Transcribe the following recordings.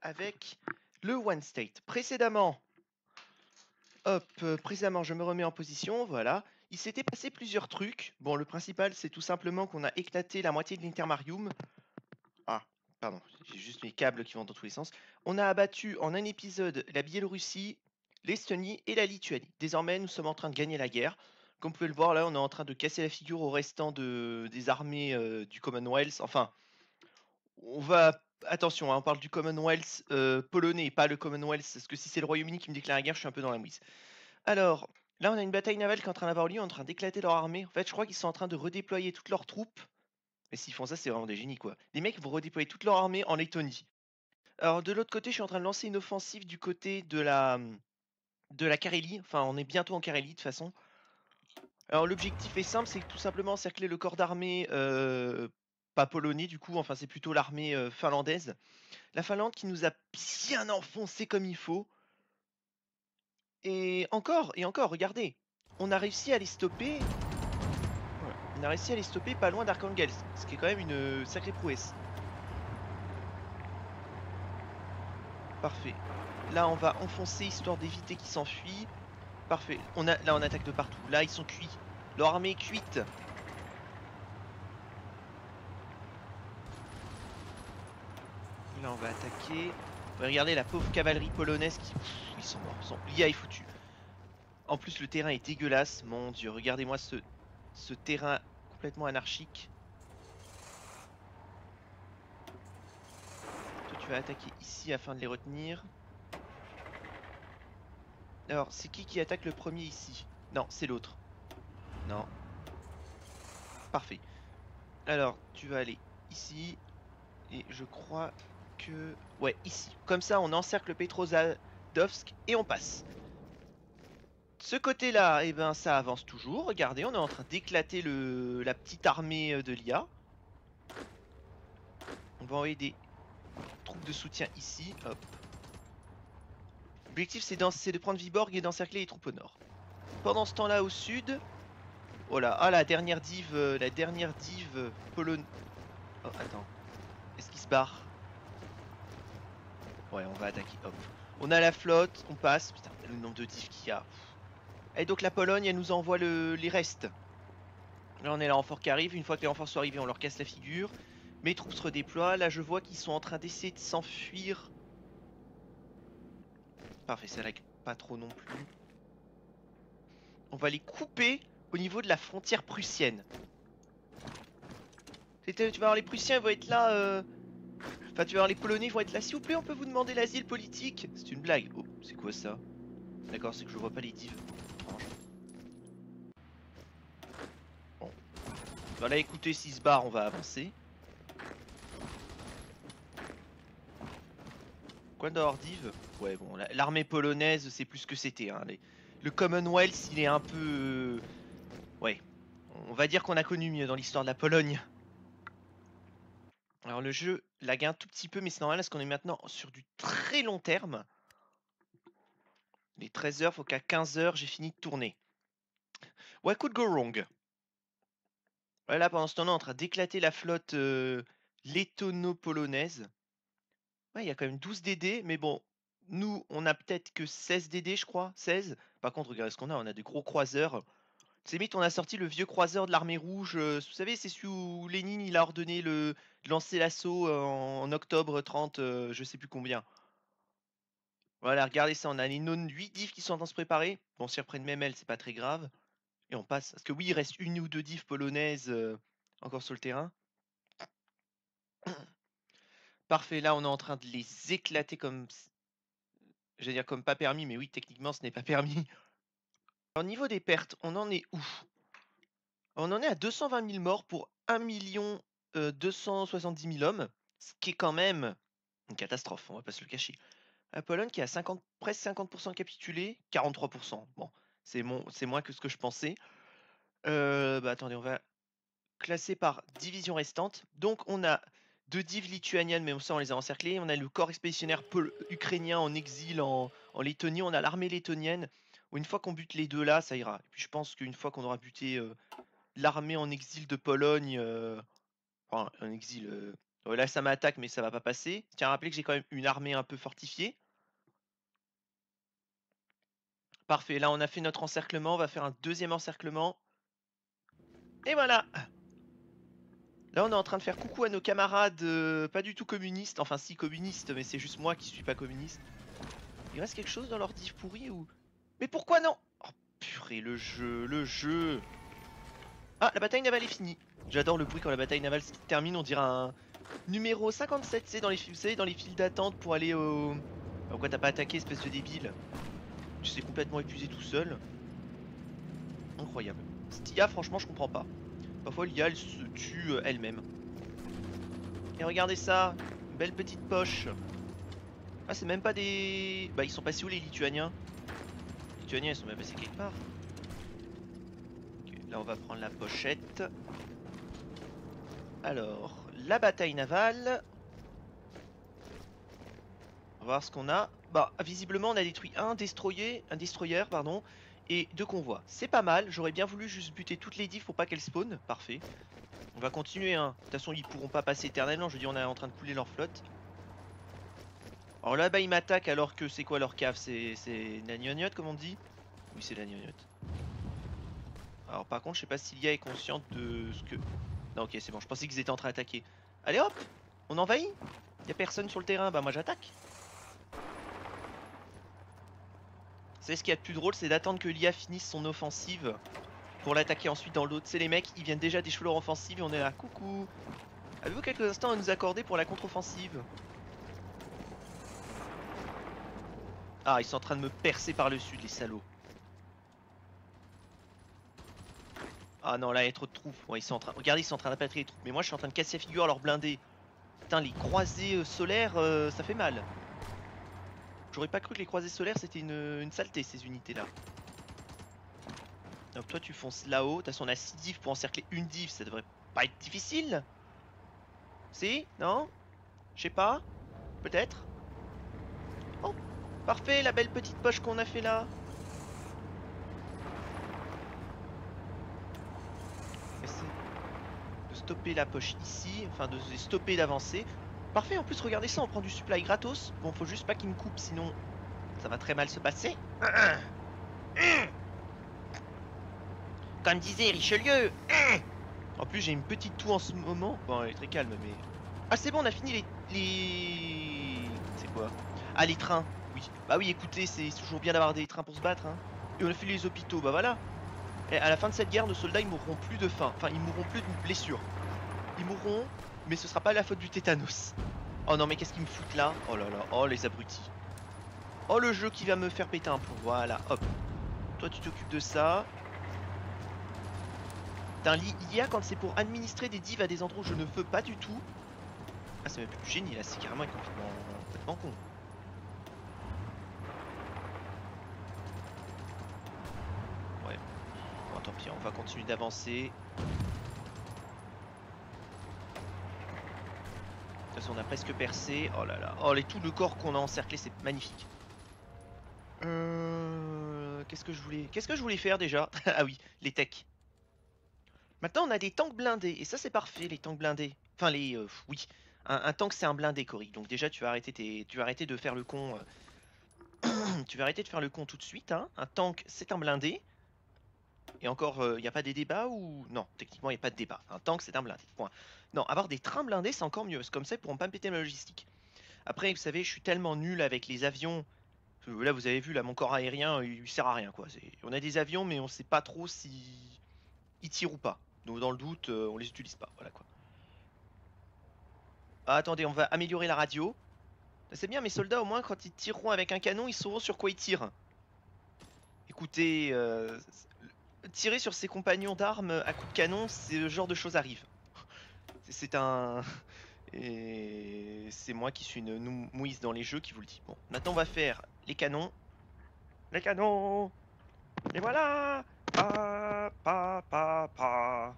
avec le One State. Précédemment, hop, euh, précédemment, je me remets en position, voilà. Il s'était passé plusieurs trucs. Bon, le principal, c'est tout simplement qu'on a éclaté la moitié de l'Intermarium. Ah, pardon, j'ai juste mes câbles qui vont dans tous les sens. On a abattu en un épisode la Biélorussie, l'Estonie et la Lituanie. Désormais, nous sommes en train de gagner la guerre. Comme vous pouvez le voir, là, on est en train de casser la figure au restant de, des armées euh, du Commonwealth. Enfin, on va. Attention, hein, on parle du Commonwealth euh, polonais, pas le Commonwealth, parce que si c'est le Royaume-Uni qui me déclare la guerre, je suis un peu dans la mouise. Alors, là, on a une bataille navale qui est en train d'avoir lieu, en train d'éclater leur armée. En fait, je crois qu'ils sont en train de redéployer toutes leurs troupes. Et s'ils font ça, c'est vraiment des génies, quoi. Les mecs vont redéployer toute leur armée en Lettonie. Alors, de l'autre côté, je suis en train de lancer une offensive du côté de la, de la Carélie. Enfin, on est bientôt en Carélie, de toute façon. Alors, l'objectif est simple, c'est tout simplement encercler le corps d'armée euh, pas polonais du coup, enfin c'est plutôt l'armée euh, finlandaise. La Finlande qui nous a bien enfoncé comme il faut. Et encore, et encore, regardez, on a réussi à les stopper. On a réussi à les stopper pas loin d'Arkhangel, ce qui est quand même une sacrée prouesse. Parfait. Là, on va enfoncer histoire d'éviter qu'ils s'enfuient. Parfait. On a, là, on attaque de partout. Là, ils sont cuits. Leur armée est cuite. Là, on va attaquer. Regardez la pauvre cavalerie polonaise qui. ils sont morts. L'IA est foutu. En plus, le terrain est dégueulasse. Mon dieu, regardez-moi ce... ce terrain complètement anarchique. Toi, tu vas attaquer ici afin de les retenir. Alors, c'est qui qui attaque le premier ici? Non, c'est l'autre. Non. Parfait. Alors, tu vas aller ici. Et je crois Ouais, ici. Comme ça, on encercle Petrozadovsk et on passe. Ce côté-là, eh ben, ça avance toujours. Regardez, on est en train d'éclater la petite armée euh, de l'IA. On va envoyer des troupes de soutien ici. L'objectif, c'est de prendre Viborg et d'encercler les troupes au nord. Pendant ce temps-là, au sud... Oh là, ah, la dernière div, euh, la dernière div euh, Pologne... Oh, attends. Est-ce qu'il se barre? Ouais, on va attaquer. Hop. On a la flotte, on passe. Putain, le nombre de divs qu'il y a. Et donc la Pologne, elle nous envoie le, les restes. Là, on est là renfort qui arrive. Une fois que les renforts sont arrivés, on leur casse la figure. Mes troupes se redéploient. Là, je vois qu'ils sont en train d'essayer de s'enfuir. Parfait, ça lag pas trop non plus. On va les couper au niveau de la frontière prussienne. Tu vas voir, les Prussiens vont être là. Euh... Enfin, tu voir, les Polonais vont être là. S'il vous plaît, on peut vous demander l'asile politique C'est une blague. Oh, c'est quoi ça? D'accord, c'est que je vois pas les divs. Étrange. Bon. Voilà, écoutez, 6 barres, on va avancer. Quoi d'or div? Ouais, bon, l'armée polonaise, c'est plus que c'était. Hein. Le Commonwealth, il est un peu... Ouais. On va dire qu'on a connu mieux dans l'histoire de la Pologne. Alors le jeu lag un tout petit peu, mais c'est normal parce qu'on est maintenant sur du très long terme. Les 13 heures, faut qu'à 15 heures, j'ai fini de tourner. What could go wrong Voilà, pendant ce temps, on est en train d'éclater la flotte euh, lettono-polonaise. Ouais, il y a quand même 12 DD, mais bon, nous, on a peut-être que 16 DD, je crois. 16. Par contre, regardez ce qu'on a, on a des gros croiseurs. C'est vite, on a sorti le vieux croiseur de l'armée rouge. Euh, vous savez, c'est celui où Lénine il a ordonné de lancer l'assaut en, octobre 30, euh, je sais plus combien. Voilà, regardez ça, on a les non 8 diffs qui sont en train de se préparer. Bon, si reprennent même elles, c'est pas très grave. Et on passe. Parce que oui, il reste une ou deux diffs polonaises euh, encore sur le terrain. Parfait, là on est en train de les éclater comme. J'allais dire comme pas permis, mais oui, techniquement ce n'est pas permis. Au niveau des pertes, on en est où? On en est à 220 000 morts pour 1 270 000 hommes, ce qui est quand même une catastrophe, on va pas se le cacher. La Pologne qui a 50, presque 50% capitulé, 43%. Bon, c'est moins que ce que je pensais. Euh, bah attendez, on va classer par division restante. Donc on a deux divs lituaniennes, mais ça on les a encerclés. On a le corps expéditionnaire ukrainien en exil en Lettonie. On a l'armée lettonienne une fois qu'on bute les deux là, ça ira. Et puis je pense qu'une fois qu'on aura buté l'armée en exil de Pologne, enfin en exil, euh, là, ça m'attaque, mais ça va pas passer. Tiens à rappeler que j'ai quand même une armée un peu fortifiée. Parfait, là on a fait notre encerclement, on va faire un deuxième encerclement. Et voilà Là on est en train de faire coucou à nos camarades pas du tout communistes, enfin si communistes, mais c'est juste moi qui suis pas communiste. Il reste quelque chose dans leur div pourri ou... Mais pourquoi non? Oh purée, le jeu, le jeu Ah, la bataille navale est finie. J'adore le bruit quand la bataille navale se termine, on dirait un numéro 57, c'est dans les, vous savez, dans les files d'attente pour aller au... Pourquoi t'as pas attaqué, espèce de débile? Tu sais complètement épuisé tout seul. Incroyable. Cette IA, franchement, je comprends pas. Parfois, l'IA, elle se tue euh, elle-même. Et regardez ça, belle petite poche. Ah, c'est même pas des... Bah, ils sont passés où les Lituaniens? Ils sont même passés quelque part. Là, on va prendre la pochette. Alors, la bataille navale. On va voir ce qu'on a. Bah, visiblement, on a détruit un destroyer, un destroyer, pardon, et deux convois. C'est pas mal. J'aurais bien voulu juste buter toutes les divs pour pas qu'elles spawnent. Parfait. On va continuer. Hein. De toute façon, ils pourront pas passer éternellement. Je veux dire, on est en train de couler leur flotte. Alors là-bas, ils m'attaquent alors que c'est quoi leur cave? C'est la gnognotte, comme on dit? Oui, c'est la gnognotte. Alors par contre, je sais pas si l'IA est consciente de ce que... Non, ok, c'est bon. Je pensais qu'ils étaient en train d'attaquer. Allez hop On envahit? Y'a personne sur le terrain. Bah moi, j'attaque. Vous savez ce qu'il y a de plus drôle, c'est d'attendre que l'IA finisse son offensive pour l'attaquer ensuite dans l'autre. C'est les mecs, ils viennent déjà d'échouer leur offensive et on est là. Coucou Avez-vous quelques instants à nous accorder pour la contre-offensive? Ah, ils sont en train de me percer par le sud, les salauds. Ah non, là, il y a trop de troupes. ils sont en train... Regardez, ils sont en train les troupes. Mais moi, je suis en train de casser la figure à leur blindé. Putain, les croisés euh, solaires, euh, ça fait mal. J'aurais pas cru que les croisés solaires c'était une, saleté ces unités là. Donc toi tu fonces là-haut, de toute façon on a 6 divs pour encercler une div, ça devrait pas être difficile Si? Non? Je sais pas? Peut-être? Oh Parfait, la belle petite poche qu'on a fait là de stopper la poche ici, enfin de stopper d'avancer. Parfait, en plus regardez ça, on prend du supply gratos. Bon, faut juste pas qu'il me coupe, sinon ça va très mal se passer. Comme disait Richelieu. En plus, j'ai une petite toux en ce moment. Bon, elle est très calme, mais... Ah, c'est bon, on a fini les... les... C'est quoi? Ah, les trains. Oui. Bah oui, écoutez, c'est toujours bien d'avoir des trains pour se battre. Hein. Et on a fait les hôpitaux, bah voilà. Et à la fin de cette guerre, nos soldats, ils mourront plus de faim. Enfin, ils mourront plus d'une blessure. Ils mourront mais ce sera pas la faute du tétanos. Oh non mais qu'est-ce qu'ils me foutent là? Oh là là, oh les abrutis. Oh le jeu qui va me faire péter un plomb, voilà, hop. Toi tu t'occupes de ça. il y a quand c'est pour administrer des divs à des endroits où je ne veux pas du tout. Ah c'est même plus du génie là, c'est carrément complètement, complètement con. Ouais. Bon tant pis, on va continuer d'avancer. on a presque percé. Oh là là. Oh, les tout le corps qu'on a encerclé, c'est magnifique. Euh... Qu'est-ce que je voulais... Qu'est-ce que je voulais faire déjà? Ah oui, les techs. Maintenant, on a des tanks blindés. Et ça, c'est parfait, les tanks blindés. Enfin, les... Euh, oui. Un, tank, c'est un blindé, Cory. Donc déjà, tu vas arrêter, tes... tu vas arrêter de faire le con... Euh. tu vas arrêter de faire le con tout de suite. Hein. Un tank, c'est un blindé. Et encore, il euh, n'y a pas des débats ou... Non, techniquement, il n'y a pas de débat. Un tank, c'est un blindé. Point. Non, avoir des trains blindés, c'est encore mieux. Comme ça, ils pourront pas me péter ma logistique. Après, vous savez, je suis tellement nul avec les avions. Là, vous avez vu, là, mon corps aérien, il, sert à rien, quoi. On a des avions, mais on sait pas trop si ils tirent ou pas. Donc, dans le doute, euh, on les utilise pas. Voilà, quoi. Ah, attendez, on va améliorer la radio. C'est bien, mes soldats, au moins, quand ils tireront avec un canon, ils sauront sur quoi ils tirent. Écoutez, euh, tirer sur ses compagnons d'armes à coups de canon, le genre de choses arrive. C'est un... Et c'est moi qui suis une mouise dans les jeux qui vous le dit. Bon, maintenant on va faire les canons. Les canons Et voilà pa, pa, pa, pa.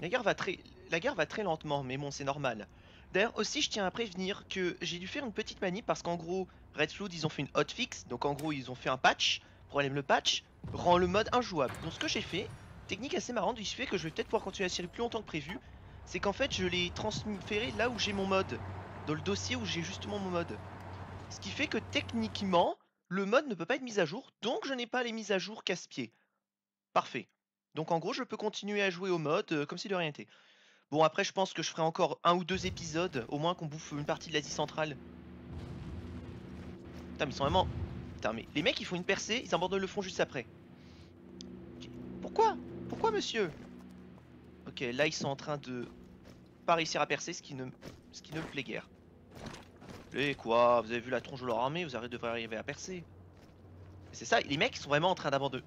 La guerre va très... La guerre va très lentement, mais bon, c'est normal. D'ailleurs, aussi, je tiens à prévenir que j'ai dû faire une petite manip parce qu'en gros, Red Flood, ils ont fait une hotfix. Donc en gros, ils ont fait un patch. Problème, le patch rend le mode injouable. Donc ce que j'ai fait, technique assez marrante, il fait que je vais peut-être pouvoir continuer à tirer plus longtemps que prévu, c'est qu'en fait je l'ai transféré là où j'ai mon mode. Dans le dossier où j'ai justement mon mode. Ce qui fait que techniquement, le mode ne peut pas être mis à jour, donc je n'ai pas les mises à jour casse-pied. Parfait. Donc en gros, je peux continuer à jouer au mode euh, comme si de rien n'était. Bon, après, je pense que je ferai encore un ou deux épisodes, au moins qu'on bouffe une partie de l'Asie centrale. Putain, mais ils sont vraiment... Mais les mecs, ils font une percée, ils abandonnent le fond juste après. Pourquoi? Pourquoi, monsieur? Ok, là, ils sont en train de pas réussir à percer, ce qui ne, ce qui ne me plaît guère. Et quoi? Vous avez vu la tronche de leur armée, vous devriez arriver à percer. C'est ça, les mecs, ils sont vraiment en train d'abandonner.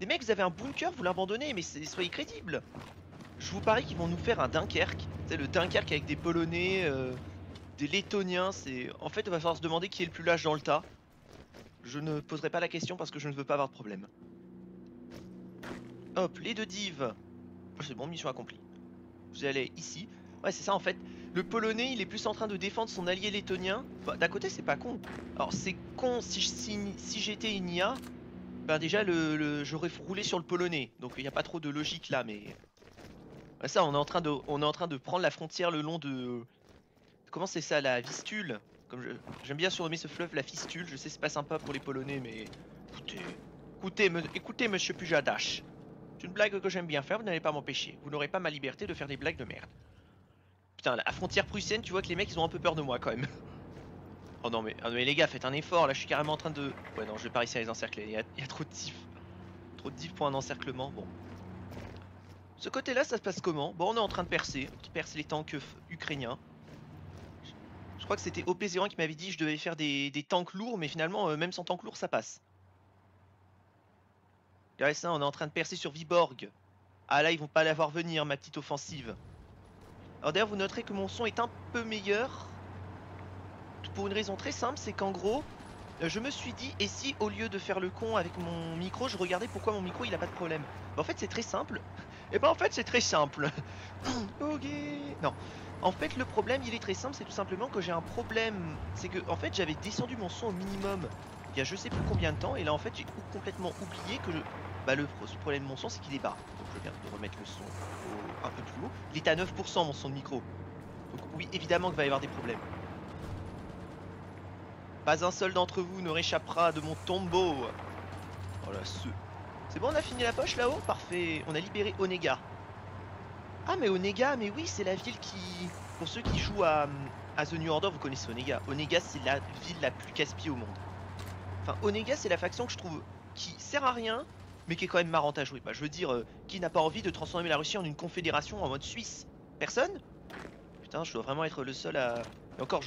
Les mecs, vous avez un bunker, vous l'abandonnez, mais soyez crédibles je vous parie qu'ils vont nous faire un Dunkerque. C'est le Dunkerque avec des Polonais, euh, des Lettoniens. C'est en fait, il va falloir se demander qui est le plus lâche dans le tas. Je ne poserai pas la question parce que je ne veux pas avoir de problème. Hop, les deux divs. Oh, c'est bon, mission accomplie. Vous allez ici. Ouais, c'est ça en fait. Le Polonais, il est plus en train de défendre son allié lettonien. Bah, D'un côté, c'est pas con. Alors, c'est con si, si, j'étais une IA. Ben déjà, le j'aurais roulé sur le Polonais. Donc, il n'y a pas trop de logique là, mais ça, on est en train de, on est en train de prendre la frontière le long de, comment c'est ça, la Vistule? Comme j'aime bien surnommer ce fleuve la Fistule. Je sais c'est pas sympa pour les Polonais, mais écoutez, écoutez, écoutez, Monsieur Pujadash. C'est une blague que j'aime bien faire. Vous n'allez pas m'empêcher. Vous n'aurez pas ma liberté de faire des blagues de merde. Putain, la frontière prussienne, tu vois que les mecs ils ont un peu peur de moi quand même. oh non mais, oh mais les gars, faites un effort. Là, je suis carrément en train de. Ouais non, je vais pas réussir à les encercler. Il y a, trop de diff. Trop de diff pour un encerclement. Bon. Ce côté-là, ça se passe comment? Bon, on est en train de percer. On perce les tanks euh, ukrainiens. Je crois que c'était OP01 qui m'avait dit que je devais faire des, tanks lourds, mais finalement, euh, même sans tank lourd, ça passe. Regardez ça, on est en train de percer sur Viborg. Ah là, ils vont pas la voir venir, ma petite offensive. Alors d'ailleurs, vous noterez que mon son est un peu meilleur. Pour une raison très simple, c'est qu'en gros, euh, je me suis dit, et si au lieu de faire le con avec mon micro, je regardais pourquoi mon micro il a pas de problème bah, En fait, c'est très simple. Et ben en fait c'est très simple. ok. Non. En fait le problème il est très simple, c'est tout simplement que j'ai un problème. C'est que en fait j'avais descendu mon son au minimum il y a je sais plus combien de temps et là en fait j'ai complètement oublié que je... Bah le problème de mon son c'est qu'il est bas. Donc je viens de remettre le son un peu plus haut. Il est à 9% mon son de micro. Donc oui évidemment qu'il va y avoir des problèmes. Pas un seul d'entre vous ne réchappera de mon tombeau. Oh là ce c'est bon, on a fini la poche là-haut? Parfait. On a libéré Onega. Ah, mais Onega, mais oui, c'est la ville qui... Pour ceux qui jouent à, The New Order, vous connaissez Onega. Onega, c'est la ville la plus casse-pied au monde. Enfin, Onega, c'est la faction que je trouve qui sert à rien, mais qui est quand même marrante à jouer. Bah, je veux dire, euh, qui n'a pas envie de transformer la Russie en une confédération en mode suisse Personne? Putain, je dois vraiment être le seul à... Et encore,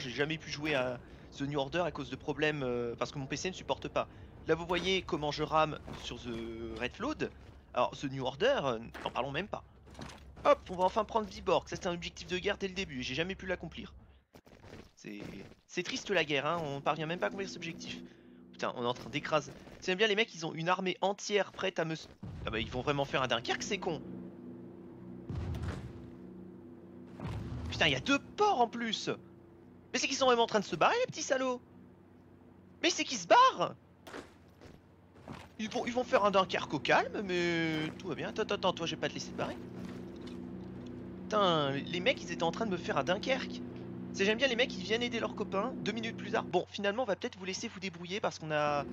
j'ai jamais pu jouer à The New Order à cause de problèmes, euh, parce que mon PC ne supporte pas. Là, vous voyez comment je rame sur The Red Flood. Alors, The New Order, euh, n'en parlons même pas. Hop, on va enfin prendre Viborg. Ça, c'était un objectif de guerre dès le début. J'ai jamais pu l'accomplir. C'est triste la guerre, hein. On parvient même pas à accomplir cet objectif. Putain, on est en train d'écraser. C'est bien les mecs, ils ont une armée entière prête à me... Ah bah, ils vont vraiment faire un Dunkerque, c'est con. Putain, il y a deux ports en plus. Mais c'est qu'ils sont vraiment en train de se barrer, les petits salauds. Mais c'est qu'ils se barrent ils vont, ils vont faire un Dunkerque au calme, mais tout va bien. Attends, attends, toi, je vais pas te laisser barrer. Putain, les mecs, ils étaient en train de me faire un Dunkerque. C'est j'aime bien les mecs, ils viennent aider leurs copains deux minutes plus tard. Bon, finalement, on va peut-être vous laisser vous débrouiller parce qu'on a,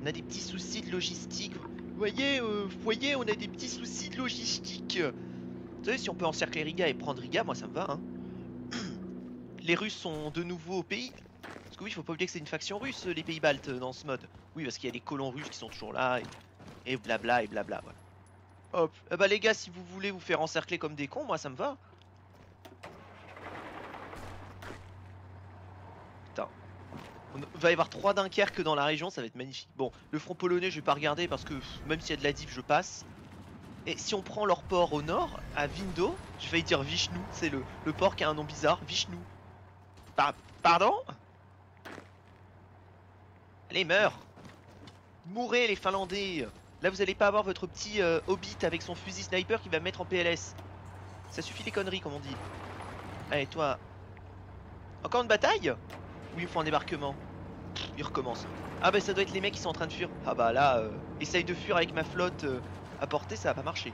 on a des petits soucis de logistique. Vous voyez, euh, voyez, on a des petits soucis de logistique. Vous savez, si on peut encercler Riga et prendre Riga, moi ça me va. Hein. Les Russes sont de nouveau au pays. Parce que oui, faut pas oublier que c'est une faction russe, les pays baltes, euh, dans ce mode. Oui, parce qu'il y a des colons russes qui sont toujours là, et, blabla, et blabla. Hop. Eh bah les gars, si vous voulez vous faire encercler comme des cons, moi ça me va. Putain. On va y avoir trois Dunkerque dans la région, ça va être magnifique. Bon, le front polonais, je vais pas regarder parce que même s'il y a de la div, je passe. Et si on prend leur port au nord, à Vindo, je vais dire Vishnu, c'est le, le port qui a un nom bizarre, Vishnu. pardon? Allez, meurs Mourez les Finlandais Là, vous allez pas avoir votre petit euh, Hobbit avec son fusil sniper qui va mettre en PLS. Ça suffit les conneries, comme on dit. Allez, toi. Encore une bataille? Ou il faut un débarquement Il recommence. Ah bah ça doit être les mecs qui sont en train de fuir. Ah bah là, euh, essaye de fuir avec ma flotte euh, à portée, ça va pas marcher.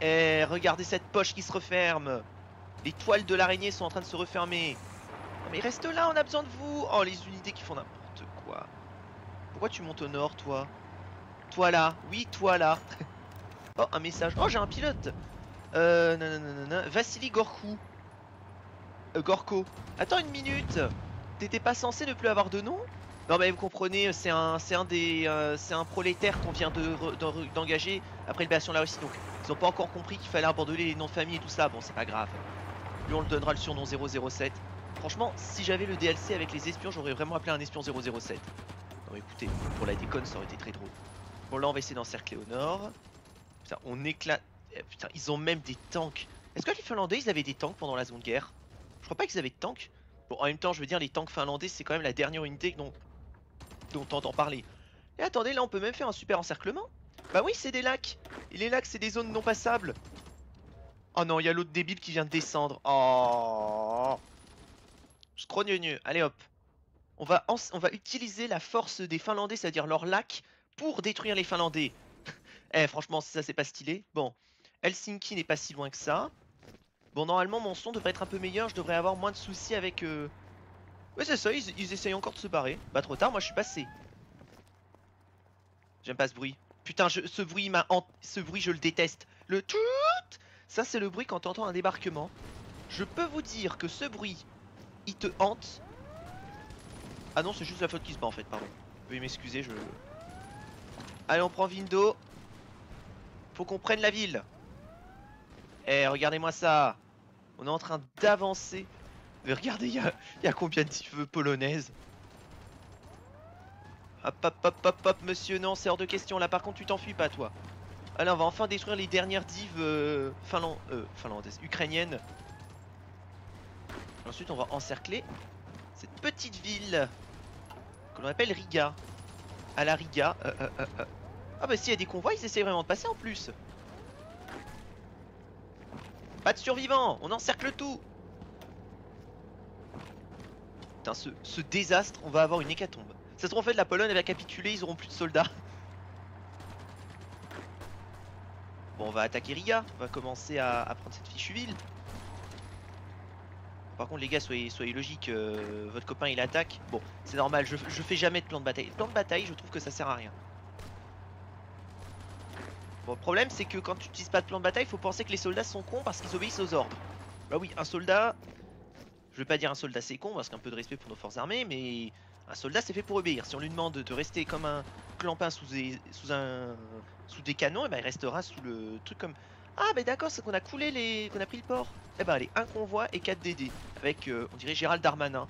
Eh, regardez cette poche qui se referme. Les toiles de l'araignée sont en train de se refermer. Mais reste là, on a besoin de vous. Oh, les unités qui font n'importe quoi. Pourquoi tu montes au nord, toi? Toi là. Oui, toi là. oh, un message. Oh, j'ai un pilote. Euh, nanana, Vassili Gorkou. Euh, Gorko. Attends une minute. T'étais pas censé ne plus avoir de nom? Non mais vous comprenez, c'est un, un des, euh, c'est un prolétaire qu'on vient de, d'engager après le là aussi. Donc ils ont pas encore compris qu'il fallait abandonner les noms de famille et tout ça. Bon, c'est pas grave. Lui on le donnera le surnom 007. Franchement, si j'avais le DLC avec les espions, j'aurais vraiment appelé un espion 007. Non écoutez, pour la déconne, ça aurait été très drôle. Bon là on va essayer d'encercler au nord. Putain, on éclate. Eh, putain, ils ont même des tanks. Est-ce que les Finlandais, ils avaient des tanks pendant la Seconde Guerre? Je crois pas qu'ils avaient de tanks. Bon, en même temps, je veux dire, les tanks finlandais, c'est quand même la dernière unité dont, on entend parler. Et attendez, là, on peut même faire un super encerclement. Bah oui, c'est des lacs. Les lacs, c'est des zones non passables. Oh non, il y a l'autre débile qui vient de descendre. Oh Scrogneux. Allez hop. On va, on va utiliser la force des Finlandais, c'est-à-dire leur lac, pour détruire les Finlandais. eh, franchement, ça, c'est pas stylé. Bon. Helsinki n'est pas si loin que ça. Bon, normalement, mon son devrait être un peu meilleur. Je devrais avoir moins de soucis avec... Euh... Ouais, c'est ça, ils, essayent encore de se barrer. Bah, trop tard, moi, je suis passé. J'aime pas ce bruit. Putain, ce bruit m'a... Ce bruit, je le déteste. Le tout Ça, c'est le bruit quand t'entends un débarquement. Je peux vous dire que ce bruit, il te hante. Ah non, c'est juste la faute qui se bat, en fait, pardon. Veuillez m'excuser, je... Allez, on prend Vindo. Faut qu'on prenne la ville. Eh, regardez-moi ça On est en train d'avancer. Mais regardez, il y a, combien de divs polonaises? Hop, hop, hop, hop, hop, monsieur, non, c'est hors de question. Là, par contre, tu t'enfuis pas, toi. Alors, on va enfin détruire les dernières divs euh, euh, finlandaises, ukrainiennes. Ensuite, on va encercler cette petite ville que l'on appelle Riga. À la Riga. Euh, euh, ah bah s'il y a des convois, ils essaient vraiment de passer en plus. Pas de survivants, on encercle tout Putain, ce, désastre, on va avoir une hécatombe. Ça se trouve en fait la Pologne va capituler, ils auront plus de soldats. Bon, on va attaquer Riga, on va commencer à, prendre cette fichue ville. Par contre les gars, soyez, soyez logiques, euh, votre copain il attaque. Bon, c'est normal, je, je fais jamais de plan de bataille. Le plan de bataille, je trouve que ça sert à rien. Bon, le problème, c'est que quand tu n'utilises pas de plan de bataille, il faut penser que les soldats sont cons parce qu'ils obéissent aux ordres. Bah oui, un soldat... Je vais pas dire un soldat c'est con, parce qu'un peu de respect pour nos forces armées, mais... Un soldat c'est fait pour obéir. Si on lui demande de rester comme un clampin sous des, un, sous des canons, et eh ben il restera sous le truc comme... Ah bah d'accord, c'est qu'on a coulé les... qu'on a pris le port. Eh ben allez, un convoi et 4 DD. Avec, euh, on dirait Gérald Darmanin.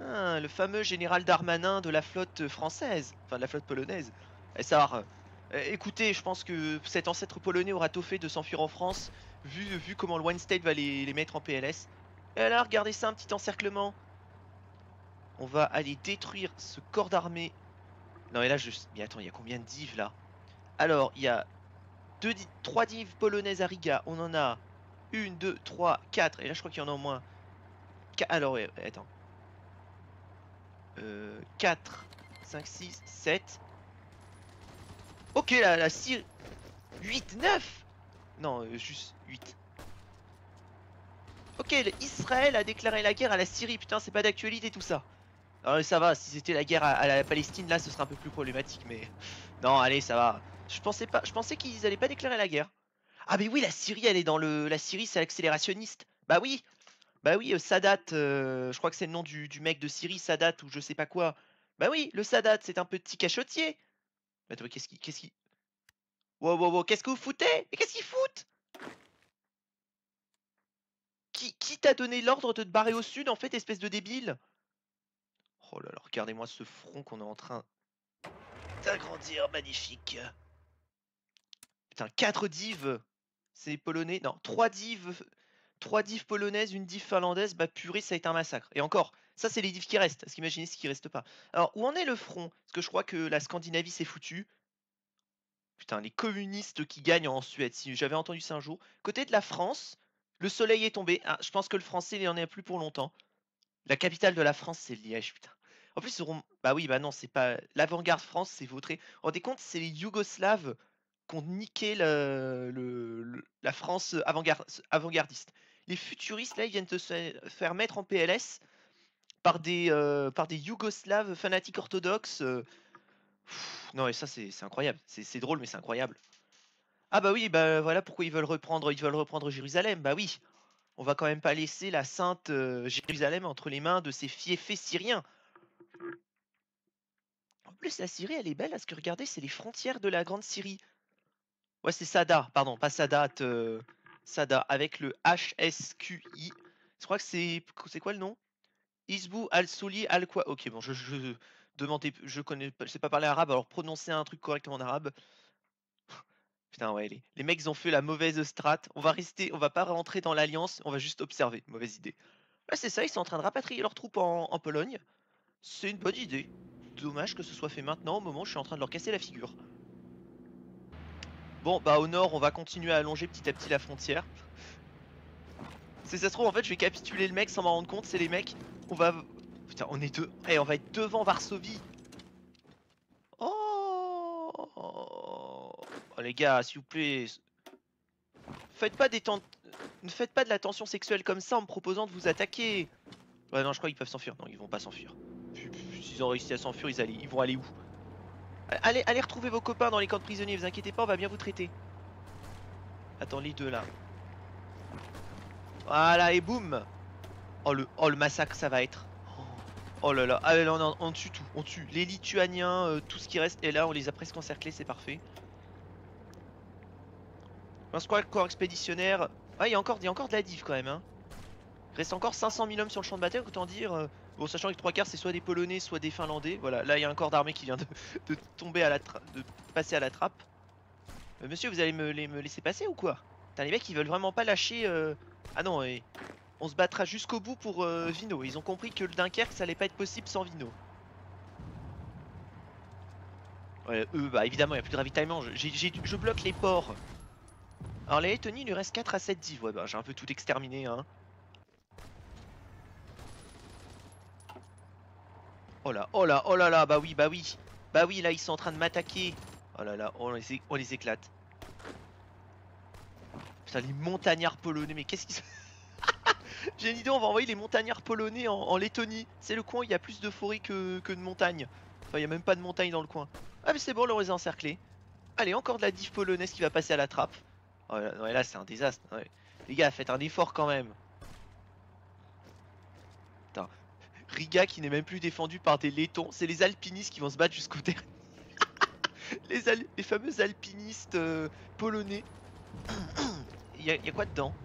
Ah, le fameux général Darmanin de la flotte française. Enfin, de la flotte polonaise. Ça, euh, écoutez, je pense que cet ancêtre polonais aura tout fait de s'enfuir en France, vu, vu comment le One State va les, mettre en PLS. Et là, regardez ça, un petit encerclement. On va aller détruire ce corps d'armée. Non, mais là, je... Mais attends, il y a combien de divs, là? Alors, il y a deux, trois divs polonaises à Riga. On en a une, deux, trois, quatre. Et là, je crois qu'il y en a au moins... Alors, attends. Euh, 4, 5, 6, 7. Ok, la, la Syrie... 8, 9 Non, euh, juste 8. Ok, Israël a déclaré la guerre à la Syrie. Putain, c'est pas d'actualité tout ça. Ça va, si c'était la guerre à, la Palestine, là, ce serait un peu plus problématique, mais... Non, allez, ça va. Je pensais pas, je pensais qu'ils allaient pas déclarer la guerre. Ah mais oui, la Syrie, elle est dans le... La Syrie, c'est l'accélérationniste. Bah oui Bah oui, euh, Sadat, euh, je crois que c'est le nom du, du, mec de Syrie, Sadat, ou je sais pas quoi. Bah oui, le Sadat, c'est un petit cachotier. Mais attends, qu'est-ce qui. Qu'est-ce qui. Wow, wow, wow, qu'est-ce que vous foutez? Mais qu'est-ce qu'ils foutent? Qui, qui t'a donné l'ordre de te barrer au sud, en fait, espèce de débile? Oh là là, regardez-moi ce front qu'on est en train d'agrandir, magnifique. Putain, 4 divs C'est polonais Non, 3 divs 3 divs polonaises, une div finlandaise, bah purée, ça a été un massacre. Et encore, ça c'est les divs qui restent, parce qu'imaginez ce qui reste pas. Alors, où en est le front? Parce que je crois que la Scandinavie s'est foutue. Putain, les communistes qui gagnent en Suède, si j'avais entendu ça un jour. Côté de la France, le soleil est tombé. Ah, je pense que le français, il en est plus pour longtemps. La capitale de la France, c'est Liège, putain. En plus, seront... Bah oui, bah non, c'est pas... L'avant-garde France, c'est vautré. Rendez compte, c'est les Yougoslaves ont niqué la France avant-gar- avant-gardiste. Les futuristes, là, ils viennent de se faire mettre en PLS par des, euh, par des Yougoslaves fanatiques orthodoxes. euh. Non, et ça, c'est incroyable. C'est drôle, mais c'est incroyable. Ah bah oui, bah voilà pourquoi ils veulent reprendre, ils veulent reprendre Jérusalem. Bah oui, on va quand même pas laisser la sainte euh, Jérusalem entre les mains de ces fiefés syriens. En plus, la Syrie, elle est belle, parce que regardez, c'est les frontières de la Grande Syrie. Ouais, c'est Sada, pardon, pas Sadat, Sada, avec le HSQI. Je crois que c'est. C'est quoi le nom? Isbou al-Souli al-Kwa. Ok, bon, je, je demandais, je sais pas parler arabe, alors prononcer un truc correctement en arabe. Putain, ouais, les, les mecs ont fait la mauvaise strat. On va rester, on va pas rentrer dans l'alliance, on va juste observer. Mauvaise idée. Ouais, c'est ça, ils sont en train de rapatrier leurs troupes en Pologne. C'est une bonne idée. Dommage que ce soit fait maintenant, au moment où je suis en train de leur casser la figure. Bon, bah au nord, on va continuer à allonger petit à petit la frontière. Si ça se trouve, en fait, je vais capituler le mec sans m'en rendre compte. C'est les mecs. On va. Putain, on est deux. Eh, on va être devant Varsovie. Oh, Oh, les gars, s'il vous plaît. Faites pas des temps. Ne faites pas de la tension sexuelle comme ça en me proposant de vous attaquer. Ouais, non, je crois qu'ils peuvent s'enfuir. Non, ils vont pas s'enfuir. S'ils ont réussi à s'enfuir, ils, allaient- ils vont aller où? Allez, allez retrouver vos copains dans les camps de prisonniers, vous inquiétez pas, on va bien vous traiter. Attends, les deux là. Voilà, et boum Oh le, oh, le massacre, ça va être. Oh là là, ah là, on, tue tout, on tue les Lituaniens, euh, tout ce qui reste, et là on les a presque encerclés, c'est parfait. Un squad corps expéditionnaire? Ah, il y, a encore- y encore de la div quand même. Hein. Il reste encore 500 000 hommes sur le champ de bataille, autant dire. euh, Bon, sachant que les trois quarts c'est soit des Polonais, soit des Finlandais. Voilà, là il y a un corps d'armée qui vient de, tomber à la de passer à la trappe. Euh, monsieur, vous allez me, les- me laisser passer ou quoi? Putain, les mecs ils veulent vraiment pas lâcher. euh, Ah non, on se battra jusqu'au bout pour euh, Vino. Ils ont compris que le Dunkerque ça allait pas être possible sans Vino. Ouais, eux, bah évidemment, il n'y a plus de ravitaillement. Je, j'ai- j'ai- je bloque les ports. Alors, la Lettonie, il lui reste 4 à 7 div. Ouais, bah j'ai un peu tout exterminé. Hein. Oh là, oh là, oh là là, bah oui, bah oui. Bah oui, là, ils sont en train de m'attaquer. Oh là là, on les, on les éclate. Putain, les montagnards polonais, mais qu'est-ce qu'ils sont... J'ai une idée, on va envoyer les montagnards polonais en, Lettonie. C'est le coin où il y a plus de forêts que, de montagnes. Enfin, il n'y a même pas de montagne dans le coin. Ah, mais c'est bon, là, on les a encerclés. Allez, encore de la div polonaise qui va passer à la trappe. Oh là, là, c'est un désastre. Les gars, faites un effort quand même. Putain. Riga qui n'est même plus défendu par des laitons. C'est les alpinistes qui vont se battre jusqu'au dernier. les, fameux alpinistes euh, polonais. Il y, a- quoi dedans?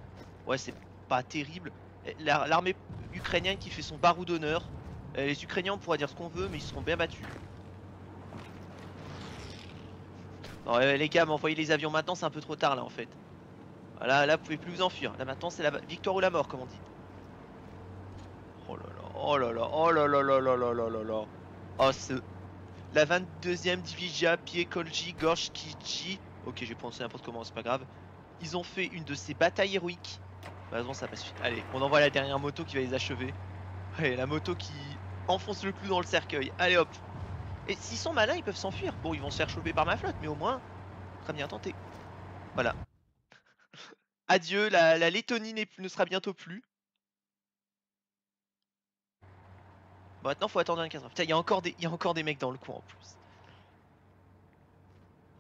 Ouais, c'est pas terrible. La- L'armée ukrainienne qui fait son barou d'honneur. Eh, Les Ukrainiens, on pourra dire ce qu'on veut, mais ils seront bien battus. Euh, les gars, m'envoyer les avions maintenant, c'est un peu trop tard là en fait. Voilà, là, vous pouvez plus vous enfuir. Là maintenant, c'est la victoire ou la mort, comme on dit. Oh là là, oh là là, là là là là là là. Oh, ce... La 22e Divizia Piekolji Gorskiji. Ok, j'ai prononcé n'importe comment, c'est pas grave. Ils ont fait une de ces batailles héroïques. Non, ça passe. Allez, on envoie la dernière moto qui va les achever. Allez, la moto qui enfonce le clou dans le cercueil. Allez hop. Et s'ils sont malins, ils peuvent s'enfuir. Bon, ils vont se faire choper par ma flotte, mais au moins, très bien tenté. Voilà. Adieu, la, Lettonie ne sera bientôt plus. Bon, maintenant, faut attendre un 15 Putain, il y, a encore des- mecs dans le coin en plus.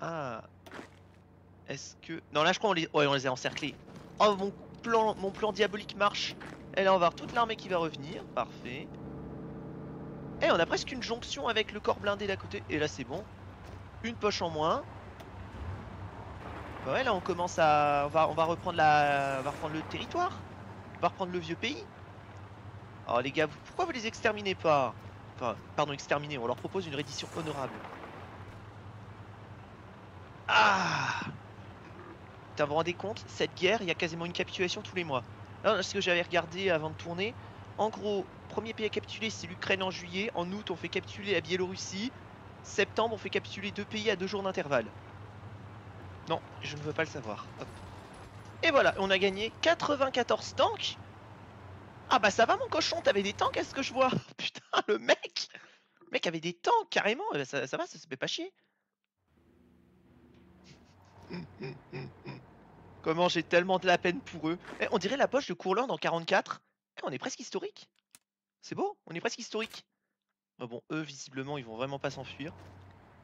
Ah. Est-ce que. Non, là, je crois qu'on les... Ouais, on les a encerclés. Oh, mon plan, mon plan diabolique marche. Et là, on va avoir toute l'armée qui va revenir. Parfait. Eh, on a presque une jonction avec le corps blindé d'à côté. Et là, c'est bon. Une poche en moins. Ouais, là, on commence à... On va, on va reprendre la... On va reprendre le territoire. On va reprendre le vieux pays. Alors, les gars, vous- pourquoi vous les exterminez pas Enfin, pardon, exterminer. On leur propose une reddition honorable. Ah Putain, vous vous rendez compte Cette guerre, il y a quasiment une capitulation tous les mois. Là, ce que j'avais regardé avant de tourner, en gros, premier pays à capituler, c'est l'Ukraine en juillet. En août, on fait capituler la Biélorussie. Septembre, on fait capituler deux pays à deux jours d'intervalle. Non, je ne veux pas le savoir. Et voilà, on a gagné 94 tanks. Ah bah ça va mon cochon, t'avais des tanks, est-ce que je vois Putain, le mec Le mec avait des tanks, carrément. Eh ben, ça, va, ça se fait pas chier. Comment j'ai tellement de la peine pour eux. Eh, on dirait la poche de Courland en 44. Eh, on est presque historique. C'est beau, on est presque historique. Bon, eux, visiblement, ils vont vraiment pas s'enfuir.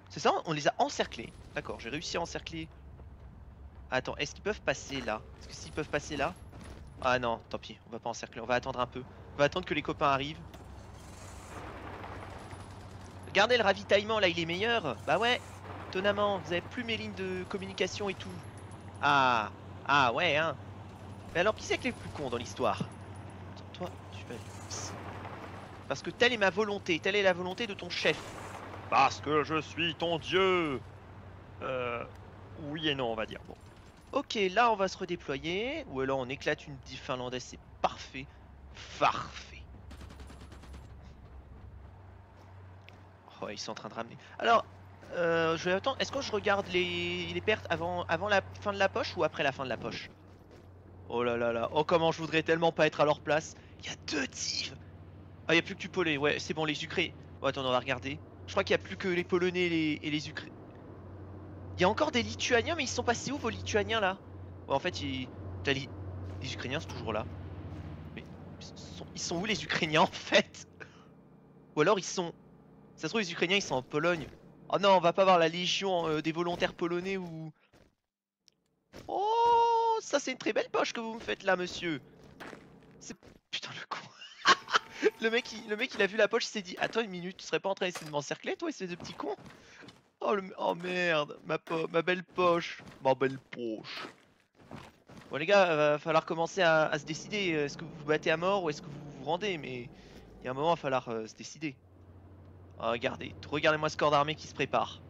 C'est ça, on les a encerclés. D'accord, j'ai réussi à encercler. Attends, est-ce qu'ils peuvent passer là? Est-ce que s'ils peuvent passer là Ah non, tant pis, on va pas encercler, on va attendre un peu. On va attendre que les copains arrivent. Regardez le ravitaillement là, il est meilleur. Bah ouais, étonnamment, vous avez plus mes lignes de communication et tout. Ah, ah ouais, hein. Mais alors, qui c'est que les plus cons dans l'histoire? Toi, tu vas. Parce que telle est ma volonté, telle est la volonté de ton chef. Parce que je suis ton dieu. Euh, oui et non, on va dire. Bon. Ok, là on va se redéployer. Ou alors on éclate une diff finlandaise, c'est parfait. Parfait. Oh, ils sont en train de ramener. Alors, euh, je vais attendre. Est-ce que je regarde les, pertes avant, avant la fin de la poche ou après la fin de la poche? Oh là là là. Oh, comment je voudrais tellement pas être à leur place. Il y a deux divs. Ah, il a plus que du polais. Ouais, c'est bon, les Ukrainiens. Oh, attends, on va regarder. Je crois qu'il n'y a plus que les Polonais et les, et les Ukrainiens. Il y a encore des Lituaniens, mais ils sont passés où vos Lituaniens là? Ouais, en fait, ils... les... Ukrainiens sont toujours là. Mais ils sont... ils sont où les Ukrainiens en fait? Ou alors ils sont. Ça se trouve, les Ukrainiens ils sont en Pologne. Oh non, on va pas voir la légion euh, des volontaires polonais ou. Oh, ça c'est une très belle poche que vous me faites là, monsieur. C'est. Putain, le con. le, mec, il... le mec, il a vu la poche, il s'est dit Attends une minute, tu serais pas en train d'essayer de m'encercler, toi, espèce de petit con? Oh, le... oh merde, ma, belle poche. Ma belle poche. Bon les gars, va falloir commencer à, se décider. Est-ce que vous vous battez à mort ou est-ce que vous vous rendez Mais il y a un moment, il va falloir euh, se décider. Oh, regardez, regardez-moi ce corps d'armée qui se prépare.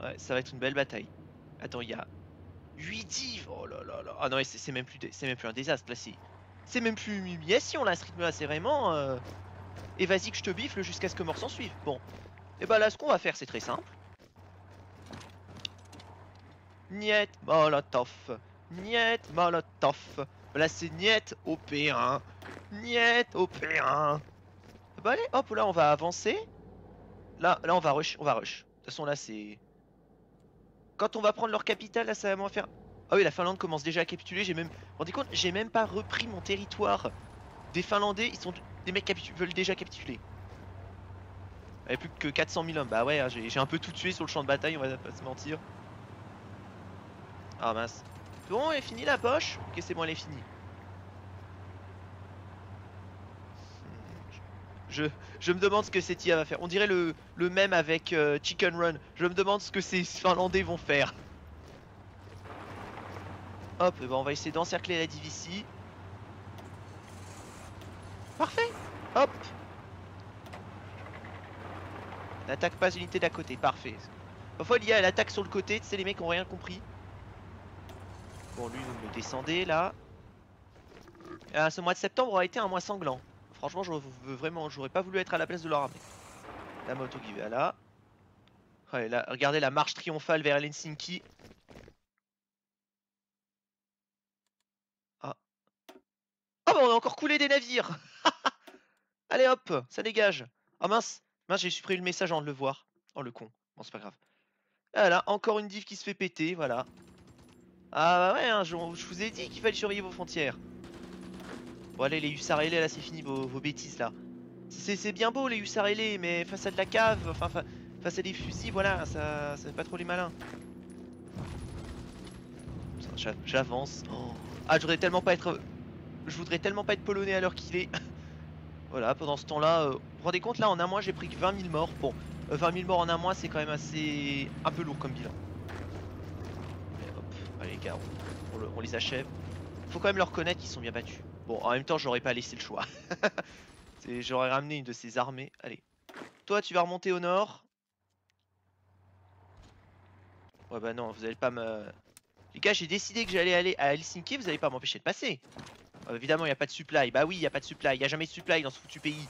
Ouais, ça va être une belle bataille. Attends, il y a 8 divs. Oh là là là. Ah non, c'est même plus, c'est même plus un désastre là. C'est même plus une humiliation là. Ce rythme-là, c'est vraiment. Euh... Et vas-y que je te bifle jusqu'à ce que mort s'en suive. Bon. Et bah là, ce qu'on va faire, c'est très simple. Niet Molotov. Niet Molotov. Là c'est Niet OP1. Niet OP1. Bah allez, hop, là on va avancer. Là, là on va rush, on va rush. De toute façon là c'est... Quand on va prendre leur capitale, là ça va moins faire... Ah oui, la Finlande commence déjà à capituler, j'ai même... Vous rendez compte, j'ai même pas repris mon territoire. Des Finlandais, ils sont... Des mecs veulent déjà capituler. Il n'y a plus que 400 000 hommes. Bah ouais, hein, j'ai un peu tout tué sur le champ de bataille, on va pas se mentir. Ah mince. Bon, elle est finie la poche Ok, c'est bon, elle est finie. Je, me demande ce que cette IA va faire. On dirait le, même avec euh, Chicken Run. Je me demande ce que ces Finlandais vont faire. Hop, ben on va essayer d'encercler la div ici. Parfait Hop N'attaque pas unité d'à côté, parfait. Parfois l'IA elle attaque sur le côté, tu sais les mecs ont rien compris. Bon, lui, vous me descendez là. Ah, ce mois de septembre aura été un mois sanglant. Franchement, je veux vraiment, j'aurais pas voulu être à la place de leur armée. La moto qui va là. Là. Regardez la marche triomphale vers Helsinki. Ah. Oh, bah on a encore coulé des navires Allez hop, ça dégage. Oh mince, mince, j'ai supprimé le message de le voir. Oh le con. Bon, c'est pas grave. Voilà, encore une div qui se fait péter, voilà. Ah bah ouais, hein, je, vous ai dit qu'il fallait surveiller vos frontières. Bon allez les hussards ailés là c'est fini vos, bêtises là. C'est bien beau les hussards ailés mais face à de la cave, enfin face à des fusils voilà ça, fait pas trop les malins. J'avance. Oh. Ah je voudrais tellement pas être... Je voudrais tellement pas être polonais à l'heure qu'il est. voilà pendant ce temps là, euh, vous vous rendez compte là en un mois j'ai pris que 20 000 morts. Bon 20 euh, 000 morts en un mois c'est quand même assez... un peu lourd comme bilan on, les achève. Faut quand même leur reconnaître qu'ils sont bien battus. Bon, en même temps, j'aurais pas laissé le choix. j'aurais ramené une de ces armées. Allez. Toi, tu vas remonter au nord. Ouais, bah non, vous allez pas me... Les gars, j'ai décidé que j'allais aller à Helsinki, vous allez pas m'empêcher de passer. Euh, évidemment, il n'y a pas de supply. Bah oui, il n'y a pas de supply. Il n'y a jamais de supply dans ce foutu pays.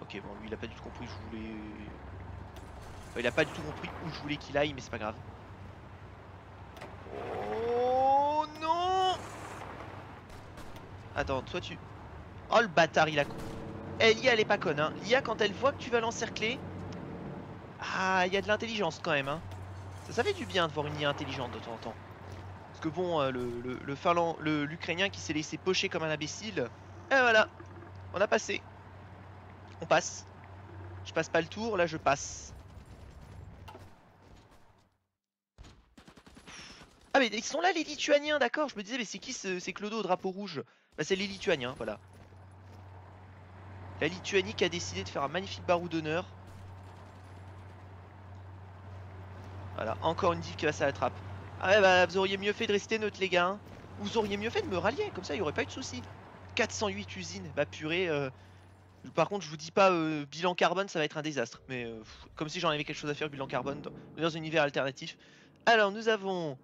Ok, bon, lui, il a pas du tout compris où je voulais... il a pas du tout compris où je voulais qu'il aille, mais c'est pas grave. Attends, toi tu... Oh le bâtard, il a... Eh, l'IA elle est pas conne, hein. L'IA quand elle voit que tu vas l'encercler... Ah, il y a de l'intelligence quand même, hein. Ça, fait du bien de voir une IA intelligente de temps en temps. Parce que bon, euh, le, le, l'Ukrainien qui s'est laissé pocher comme un imbécile, et voilà, on a passé. On passe. Je passe pas le tour, là je passe. Ils sont là les Lituaniens, d'accord. Je me disais mais c'est qui ce, c'est Clodo au drapeau rouge? Bah c'est les Lituaniens, voilà. La Lituanie qui a décidé de faire un magnifique barou d'honneur. Voilà, encore une div qui va à la trappe. Ah ouais bah vous auriez mieux fait de rester neutre les gars. hein. Vous auriez mieux fait de me rallier, comme ça il y aurait pas eu de soucis. 408 usines, bah purée. euh, Par contre je vous dis pas euh, bilan carbone ça va être un désastre. Mais euh, comme si j'en avais quelque chose à faire bilan carbone dans un univers alternatif. Alors nous avons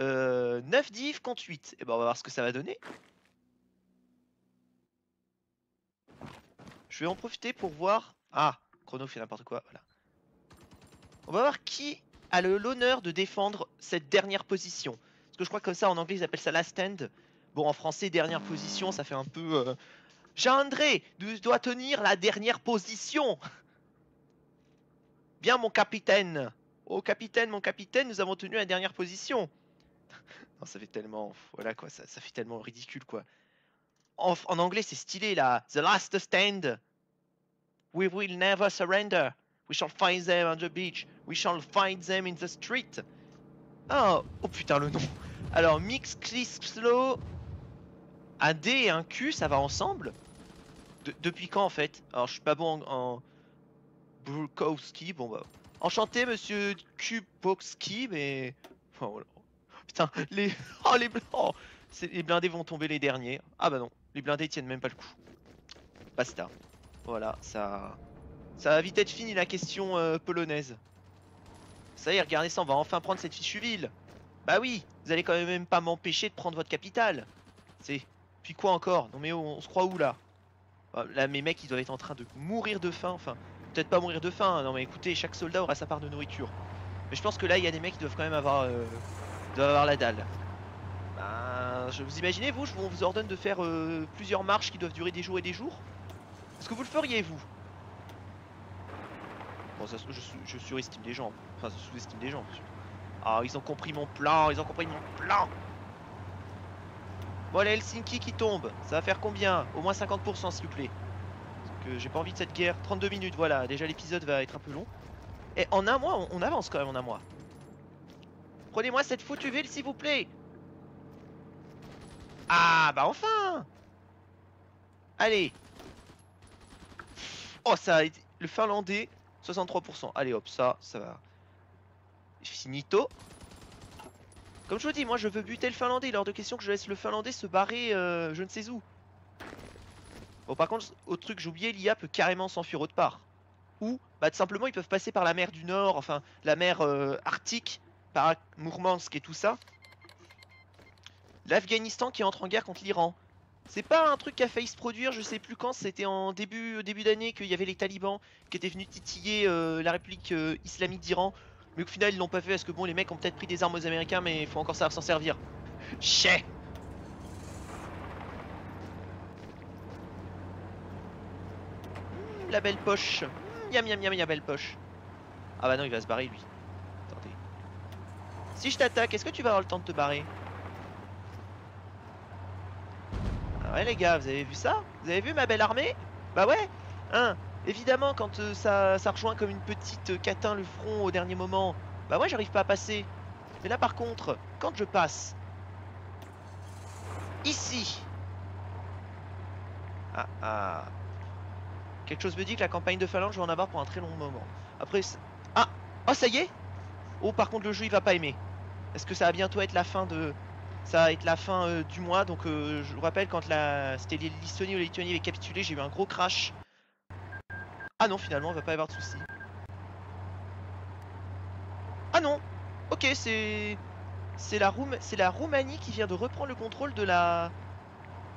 euh, 9 divs contre 8. Et ben on va voir ce que ça va donner. Je vais en profiter pour voir. Ah, Chrono fait n'importe quoi, voilà. On va voir qui a l'honneur de défendre cette dernière position. Parce que je crois que comme ça en anglais ils appellent ça last stand. Bon en français dernière position ça fait un peu... Euh... Jean-André tu dois tenir la dernière position. Bien mon capitaine. Oh capitaine, mon capitaine, nous avons tenu la dernière position. non ça fait tellement... Voilà quoi, ça, fait tellement ridicule quoi. En, anglais c'est stylé là. The last stand. We will never surrender. We shall find them on the beach. We shall find them in the street. Oh, oh putain le nom. Alors mix, click, slow. Un D et un Q, ça va ensemble De- Depuis quand en fait? Alors je suis pas bon en, en Brukowski. Bon bah. Enchanté monsieur Kubowski, mais. Voilà. Putain, les. Oh les oh, Les blindés vont tomber les derniers. Ah bah non, les blindés tiennent même pas le coup. Basta. Voilà, ça. Ça va vite être fini la question euh, polonaise. Ça y est, regardez ça, on va enfin prendre cette fichue ville. Bah oui, vous allez quand même pas m'empêcher de prendre votre capitale. C'est. Puis quoi encore? Non mais on se croit où là? Bah, Là, mes mecs, ils doivent être en train de mourir de faim. Enfin, peut-être pas mourir de faim. hein. Non mais écoutez, chaque soldat aura sa part de nourriture. Mais je pense que là, il y a des mecs qui doivent quand même avoir, euh, avoir la dalle. Bah, je vous imaginez, vous, je vous on vous ordonne de faire euh, plusieurs marches qui doivent durer des jours et des jours. Est-ce que vous le feriez, vous? Bon, ça, je, surestime les gens. Enfin, je sous-estime les gens. Ah, ils ont compris mon plan, ils ont compris mon plan. Bon, la Helsinki qui tombe, ça va faire combien? Au moins 50% s'il vous plaît. Parce que j'ai pas envie de cette guerre. 32 minutes, voilà, déjà l'épisode va être un peu long. Et en un mois, on avance quand même en un mois. Prenez-moi cette foutue ville s'il vous plaît. Ah, bah enfin Allez Oh, ça a été... Le finlandais, 63%. Allez hop, ça, ça va. Finito. Comme je vous dis, moi je veux buter le finlandais. Hors de question que je laisse le finlandais se barrer euh, je ne sais où. Bon, par contre, autre truc, oublié, l'IA peut carrément s'enfuir autre part. Ou, bah, tout simplement, ils peuvent passer par la mer du Nord, enfin, la mer euh, Arctique, par Mourmansk et tout ça. L'Afghanistan qui entre en guerre contre l'Iran. C'est pas un truc qui a failli se produire, je sais plus quand, c'était en début, d'année qu'il y avait les talibans qui étaient venus titiller euh, la République euh, islamique d'Iran. Mais au final, ils l'ont pas fait parce que bon, les mecs ont peut-être pris des armes aux Américains, mais il faut encore savoir s'en servir. Chais Hmm, La belle poche. Hmm, Miam miam miam, la belle poche. Ah bah non, il va se barrer lui. Si je t'attaque, est-ce que tu vas avoir le temps de te barrer? Ah ouais les gars, vous avez vu ça? Vous avez vu ma belle armée? Bah ouais Hein Évidemment quand euh, ça, ça rejoint comme une petite euh, catin le front au dernier moment, bah ouais j'arrive pas à passer. Mais là par contre, quand je passe ici Ah ah Quelque chose me dit que la campagne de Finlande je vais en avoir pour un très long moment. Après Ah Oh ça y est Oh par contre le jeu il va pas aimer. Est-ce que ça va bientôt être la fin de ça va être la fin euh, du mois, donc euh, je vous rappelle quand la... c'était les l'Estonie ou la Lituanie avait capitulé, j'ai eu un gros crash. Ah non, finalement, on va pas avoir de soucis. Ah non Ok, c'est... C'est la, Roumanie qui vient de reprendre le contrôle de la...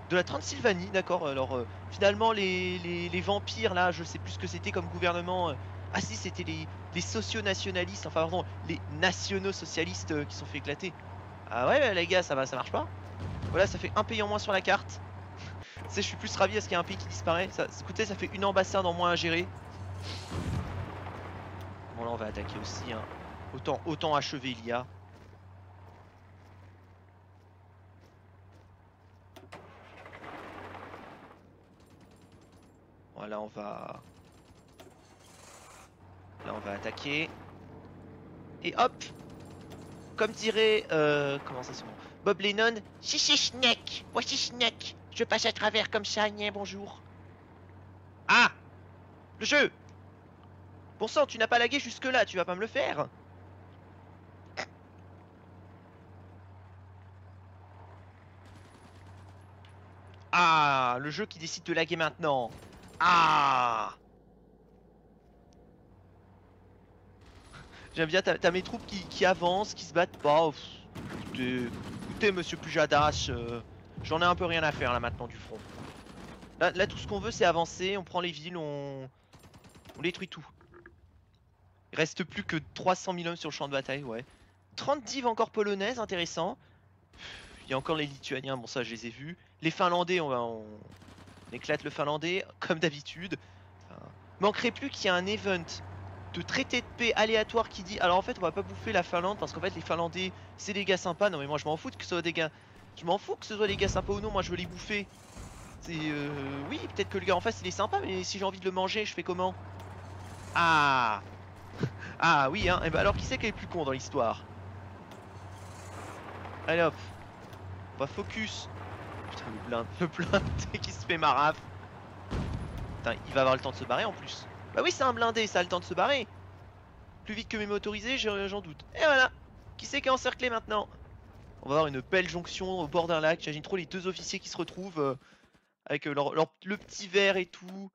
De la Transylvanie, d'accord? Alors, euh, finalement, les... Les... vampires, là, je sais plus ce que c'était comme gouvernement. Ah si, c'était les... les socio-nationalistes, enfin, pardon, les nationaux-socialistes euh, qui sont fait éclater. Ah ouais les gars ça va ça marche pas? Voilà ça fait un pays en moins sur la carte Tu sais je suis plus ravi à ce qu'il y ait un pays qui disparaît ça, Écoutez ça fait une ambassade en moins à gérer Bon là on va attaquer aussi hein. Autant, autant achever l'IA. Voilà, on va... Là, on va attaquer. Et hop. Comme dirait... Euh, comment ça se dit Bob Lennon, Chichi Schneck. Voici Schneck. Je passe à travers comme ça, Nia, bonjour. Ah! Le jeu! Bon sang, tu n'as pas lagué jusque-là, tu vas pas me le faire. Ah Le jeu qui décide de laguer maintenant. Ah J'aime bien, t'as mes troupes qui, avancent, qui se battent pas. Pff, Écoutez, monsieur Pujadas, euh, j'en ai un peu rien à faire là maintenant du front. Là, tout ce qu'on veut c'est avancer, on prend les villes, on... on détruit tout. Il reste plus que 300 000 hommes sur le champ de bataille, ouais. 30 divs encore polonaises, intéressant. Il y a encore les lituaniens, bon ça je les ai vus. Les finlandais, on, on... on éclate le finlandais, comme d'habitude. Manquerait plus qu'il y ait un event de traité de paix aléatoire qui dit alors en fait on va pas bouffer la Finlande parce qu'en fait les Finlandais c'est des gars sympas. Non mais moi je m'en fous que ce soit des gars. Je m'en fous que ce soit des gars sympas ou non. Moi je veux les bouffer. C'est euh... oui peut-être que le gars en face il est sympa mais si j'ai envie de le manger je fais comment? Ah. Ah oui hein. Et ben alors qui c'est qui est le plus con dans l'histoire? Allez hop. On va focus. Putain le blind le blindé qui se fait maraf. Putain il va avoir le temps de se barrer en plus bah oui, c'est un blindé, ça a le temps de se barrer. Plus vite que mes motorisés, j'en doute. Et voilà Qui c'est qui est encerclé maintenant? On va avoir une belle jonction au bord d'un lac. J'imagine trop les deux officiers qui se retrouvent euh, avec euh, le petit verre et tout.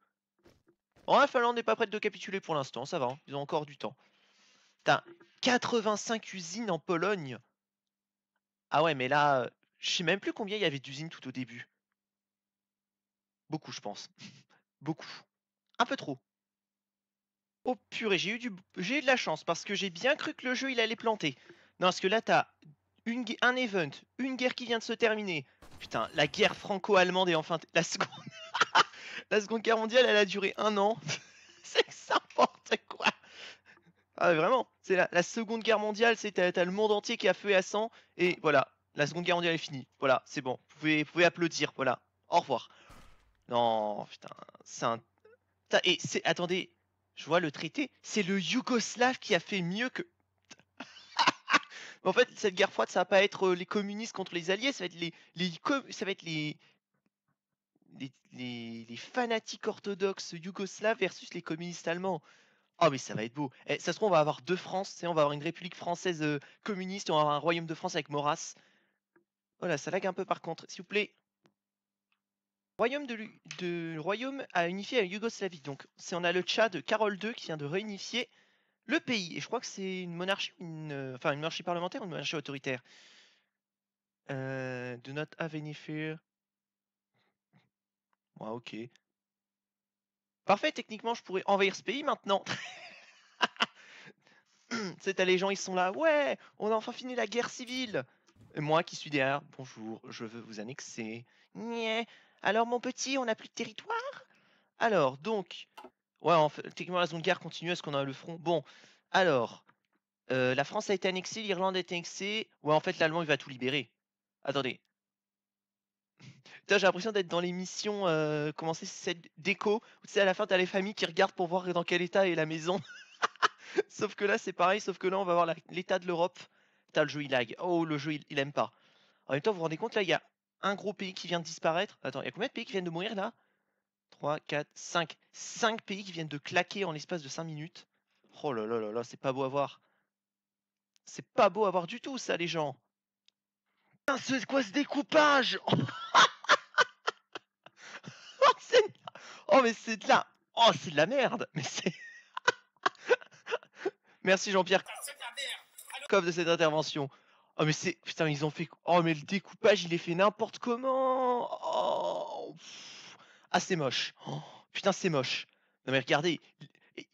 Oh, la Finlande n'est pas prête de capituler pour l'instant, ça va, hein, ils ont encore du temps. Putain, 85 usines en Pologne Ah ouais, mais là, euh, je sais même plus combien il y avait d'usines tout au début. Beaucoup, je pense. Beaucoup. Un peu trop. Oh purée, j'ai eu, du... eu de la chance parce que j'ai bien cru que le jeu il allait planter. Non, parce que là t'as une... un event, une guerre qui vient de se terminer. Putain, la guerre franco-allemande est enfin... La seconde... la seconde guerre mondiale, elle a duré un an. c'est n'importe quoi. Ah vraiment, c'est la... seconde guerre mondiale, c'est t'as le monde entier qui a feu et à sang. Et voilà, la seconde guerre mondiale est finie. Voilà, c'est bon. Vous pouvez, vous pouvez applaudir, voilà. Au revoir. Non, putain, c'est un... Putain, et c'est... Attendez, je vois le traité, c'est le Yougoslave qui a fait mieux que. En fait, cette guerre froide, ça va pas être euh, les communistes contre les alliés, ça va être les, ça va être les, les, les, fanatiques orthodoxes yougoslaves versus les communistes allemands. Oh mais ça va être beau. Eh, ça se trouve, on va avoir deux France, on va avoir une république française euh, communiste, on va avoir un royaume de France avec Maurras. Voilà, ça lag un peu par contre, s'il vous plaît. Royaume de, de royaume à unifier la Yougoslavie. Donc, on a le Tchad, Carole II qui vient de réunifier le pays. Et je crois que c'est une monarchie, euh, enfin une monarchie parlementaire ou une monarchie autoritaire? Euh, do not have any fear. Ouais, ok. Parfait, techniquement, je pourrais envahir ce pays maintenant. C'est t'as les gens, ils sont là. Ouais, on a enfin fini la guerre civile. Moi qui suis derrière, bonjour, je veux vous annexer. Nyeh. Alors mon petit, on n'a plus de territoire? Alors, donc, ouais, en fait, techniquement la seconde guerre continue, est-ce qu'on a le front? Bon, alors, euh, la France a été annexée, l'Irlande a été annexée. Ouais, en fait, l'Allemand, il va tout libérer. Attendez. Putain, j'ai l'impression d'être dans l'émission, euh, comment c'est, cette déco, tu sais, à la fin, t'as les familles qui regardent pour voir dans quel état est la maison. sauf que là, c'est pareil, sauf que là, on va voir l'état de l'Europe. Putain, le jeu, il lag. Oh, le jeu, il, il aime pas. En même temps, vous vous rendez compte, là, il y a un gros pays qui vient de disparaître. Attends, il y a combien de pays qui viennent de mourir, là? 3, 4, 5. 5 pays qui viennent de claquer en l'espace de 5 minutes. Oh là là là là, c'est pas beau à voir. C'est pas beau à voir du tout, ça, les gens. Putain, c'est quoi ce découpage Oh, oh, mais c'est de la... Oh, c'est de la merde Mais c'est... Merci Jean-Pierre Coff de cette intervention. Oh, mais c'est... Putain, ils ont fait... Oh, mais le découpage, il est fait n'importe comment Oh. Ah, c'est moche. Putain, c'est moche. Non, mais regardez,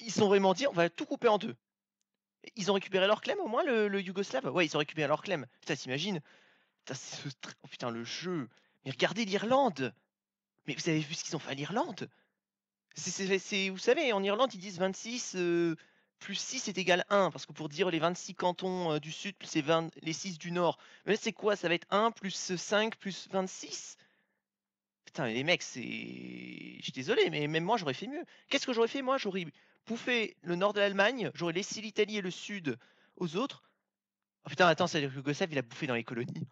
ils sont vraiment dit, on va tout couper en deux. Ils ont récupéré leur clem au moins, le, le Yougoslave? Ouais, ils ont récupéré leur clem. Putain, t'imagines? Putain, ce oh, putain, le jeu. Mais regardez l'Irlande Mais vous avez vu ce qu'ils ont fait à l'Irlande? C'est, Vous savez, en Irlande, ils disent 26, euh, plus 6 est égal 1, parce que pour dire les 26 cantons euh, du sud plus les, 20 les 6 du nord, mais c'est quoi? Ça va être 1 plus 5 plus 26 Putain, les mecs, c'est. Je suis désolé, mais même moi, j'aurais fait mieux. Qu'est-ce que j'aurais fait Moi, j'aurais bouffé le nord de l'Allemagne, j'aurais laissé l'Italie et le sud aux autres. Oh putain, attends, c'est-à-dire que Yougoslav, il a bouffé dans les colonies.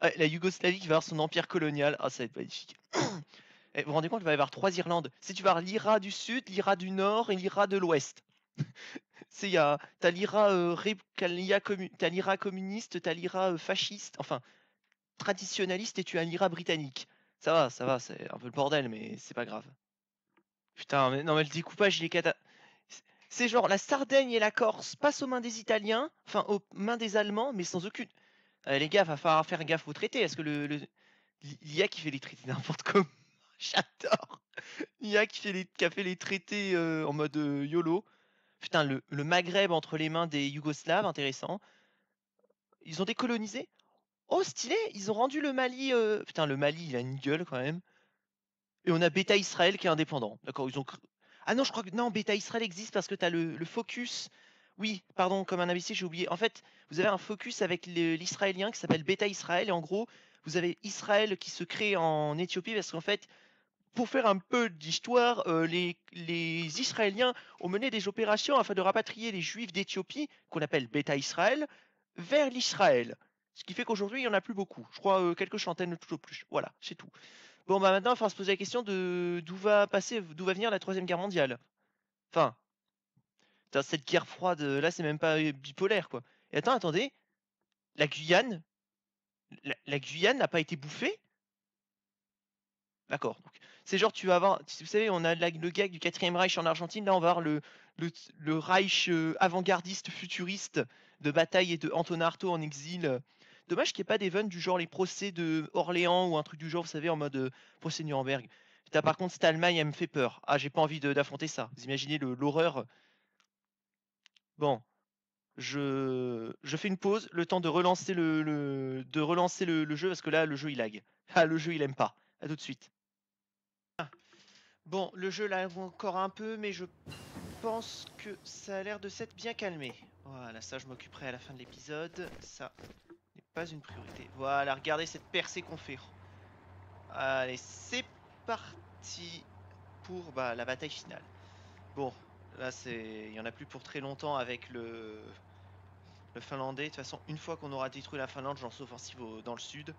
La Yougoslavie qui va avoir son empire colonial. Ah, ça va être magnifique. Et vous vous rendez compte, il va y avoir trois Irlandes. Si tu vas l'IRA du sud, l'IRA du nord et l'IRA de l'ouest. c'est, y a, t'as l'IRA, euh, communiste, t'as l'IRA fasciste, enfin, traditionnaliste et tu as l'IRA britannique. Ça va, ça va, c'est un peu le bordel, mais c'est pas grave. Putain, mais non, mais le découpage, il est cata. c'est- genre la Sardaigne et la Corse passent aux mains des Italiens, enfin aux mains des Allemands, mais sans aucune. Euh, les gars, va falloir faire gaffe aux traités. Est-ce que le, l'IA qui fait les traités n'importe comment J'adore L'IA qui, fait les, qui a fait les traités en mode YOLO. Putain, le, Maghreb entre les mains des Yougoslaves, intéressant. Ils ont décolonisé? Oh, stylé Ils ont rendu le Mali... euh, Putain, le Mali, il a une gueule quand même. Et on a Beta Israël qui est indépendant. D'accord, ils ont... Ah non, je crois que... Non, Beta Israël existe parce que tu as le, le focus... Oui, pardon, comme un imbécile, j'ai oublié. En fait, vous avez un focus avec l'Israélien qui s'appelle Beta Israël. Et en gros, vous avez Israël qui se crée en Éthiopie parce qu'en fait, pour faire un peu d'histoire, euh, les, Israéliens ont mené des opérations afin de rapatrier les Juifs d'Éthiopie, qu'on appelle Beta Israël, vers l'Israël. Ce qui fait qu'aujourd'hui, il n'y en a plus beaucoup. Je crois euh, quelques centaines tout au plus. Voilà, c'est tout. Bon, bah maintenant, il va se poser la question de d'où va passer, d'où va venir la troisième guerre mondiale. Enfin, cette guerre froide, euh, là, c'est même pas bipolaire, quoi. Et attends, attendez, la Guyane, la, Guyane n'a pas été bouffée? D'accord. C'est genre, tu vas avoir, vous savez, on a le gag du quatrième Reich en Argentine. Là, on va avoir le, Reich euh, avant-gardiste futuriste de bataille et de Anton Artaud en exil. Dommage qu'il n'y ait pas d'event du genre les procès de Orléans ou un truc du genre, vous savez, en mode euh, procès Nuremberg. Putain, par contre, cette Allemagne, elle me fait peur. Ah, j'ai pas envie d'affronter ça. Vous imaginez l'horreur Bon, je, fais une pause, le temps de relancer le, de relancer jeu parce que là, le jeu il lag. Ah, le jeu il aime pas. À tout de suite. Bon, le jeu là encore un peu, mais je pense que ça a l'air de s'être bien calmé. Voilà, ça je m'occuperai à la fin de l'épisode. Ça n'est pas une priorité. Voilà, regardez cette percée qu'on fait. Allez, c'est parti pour bah, la bataille finale. Bon, là c'est, il y en a plus pour très longtemps avec le finlandais. De toute façon, une fois qu'on aura détruit la Finlande, je lance offensive dans le sud.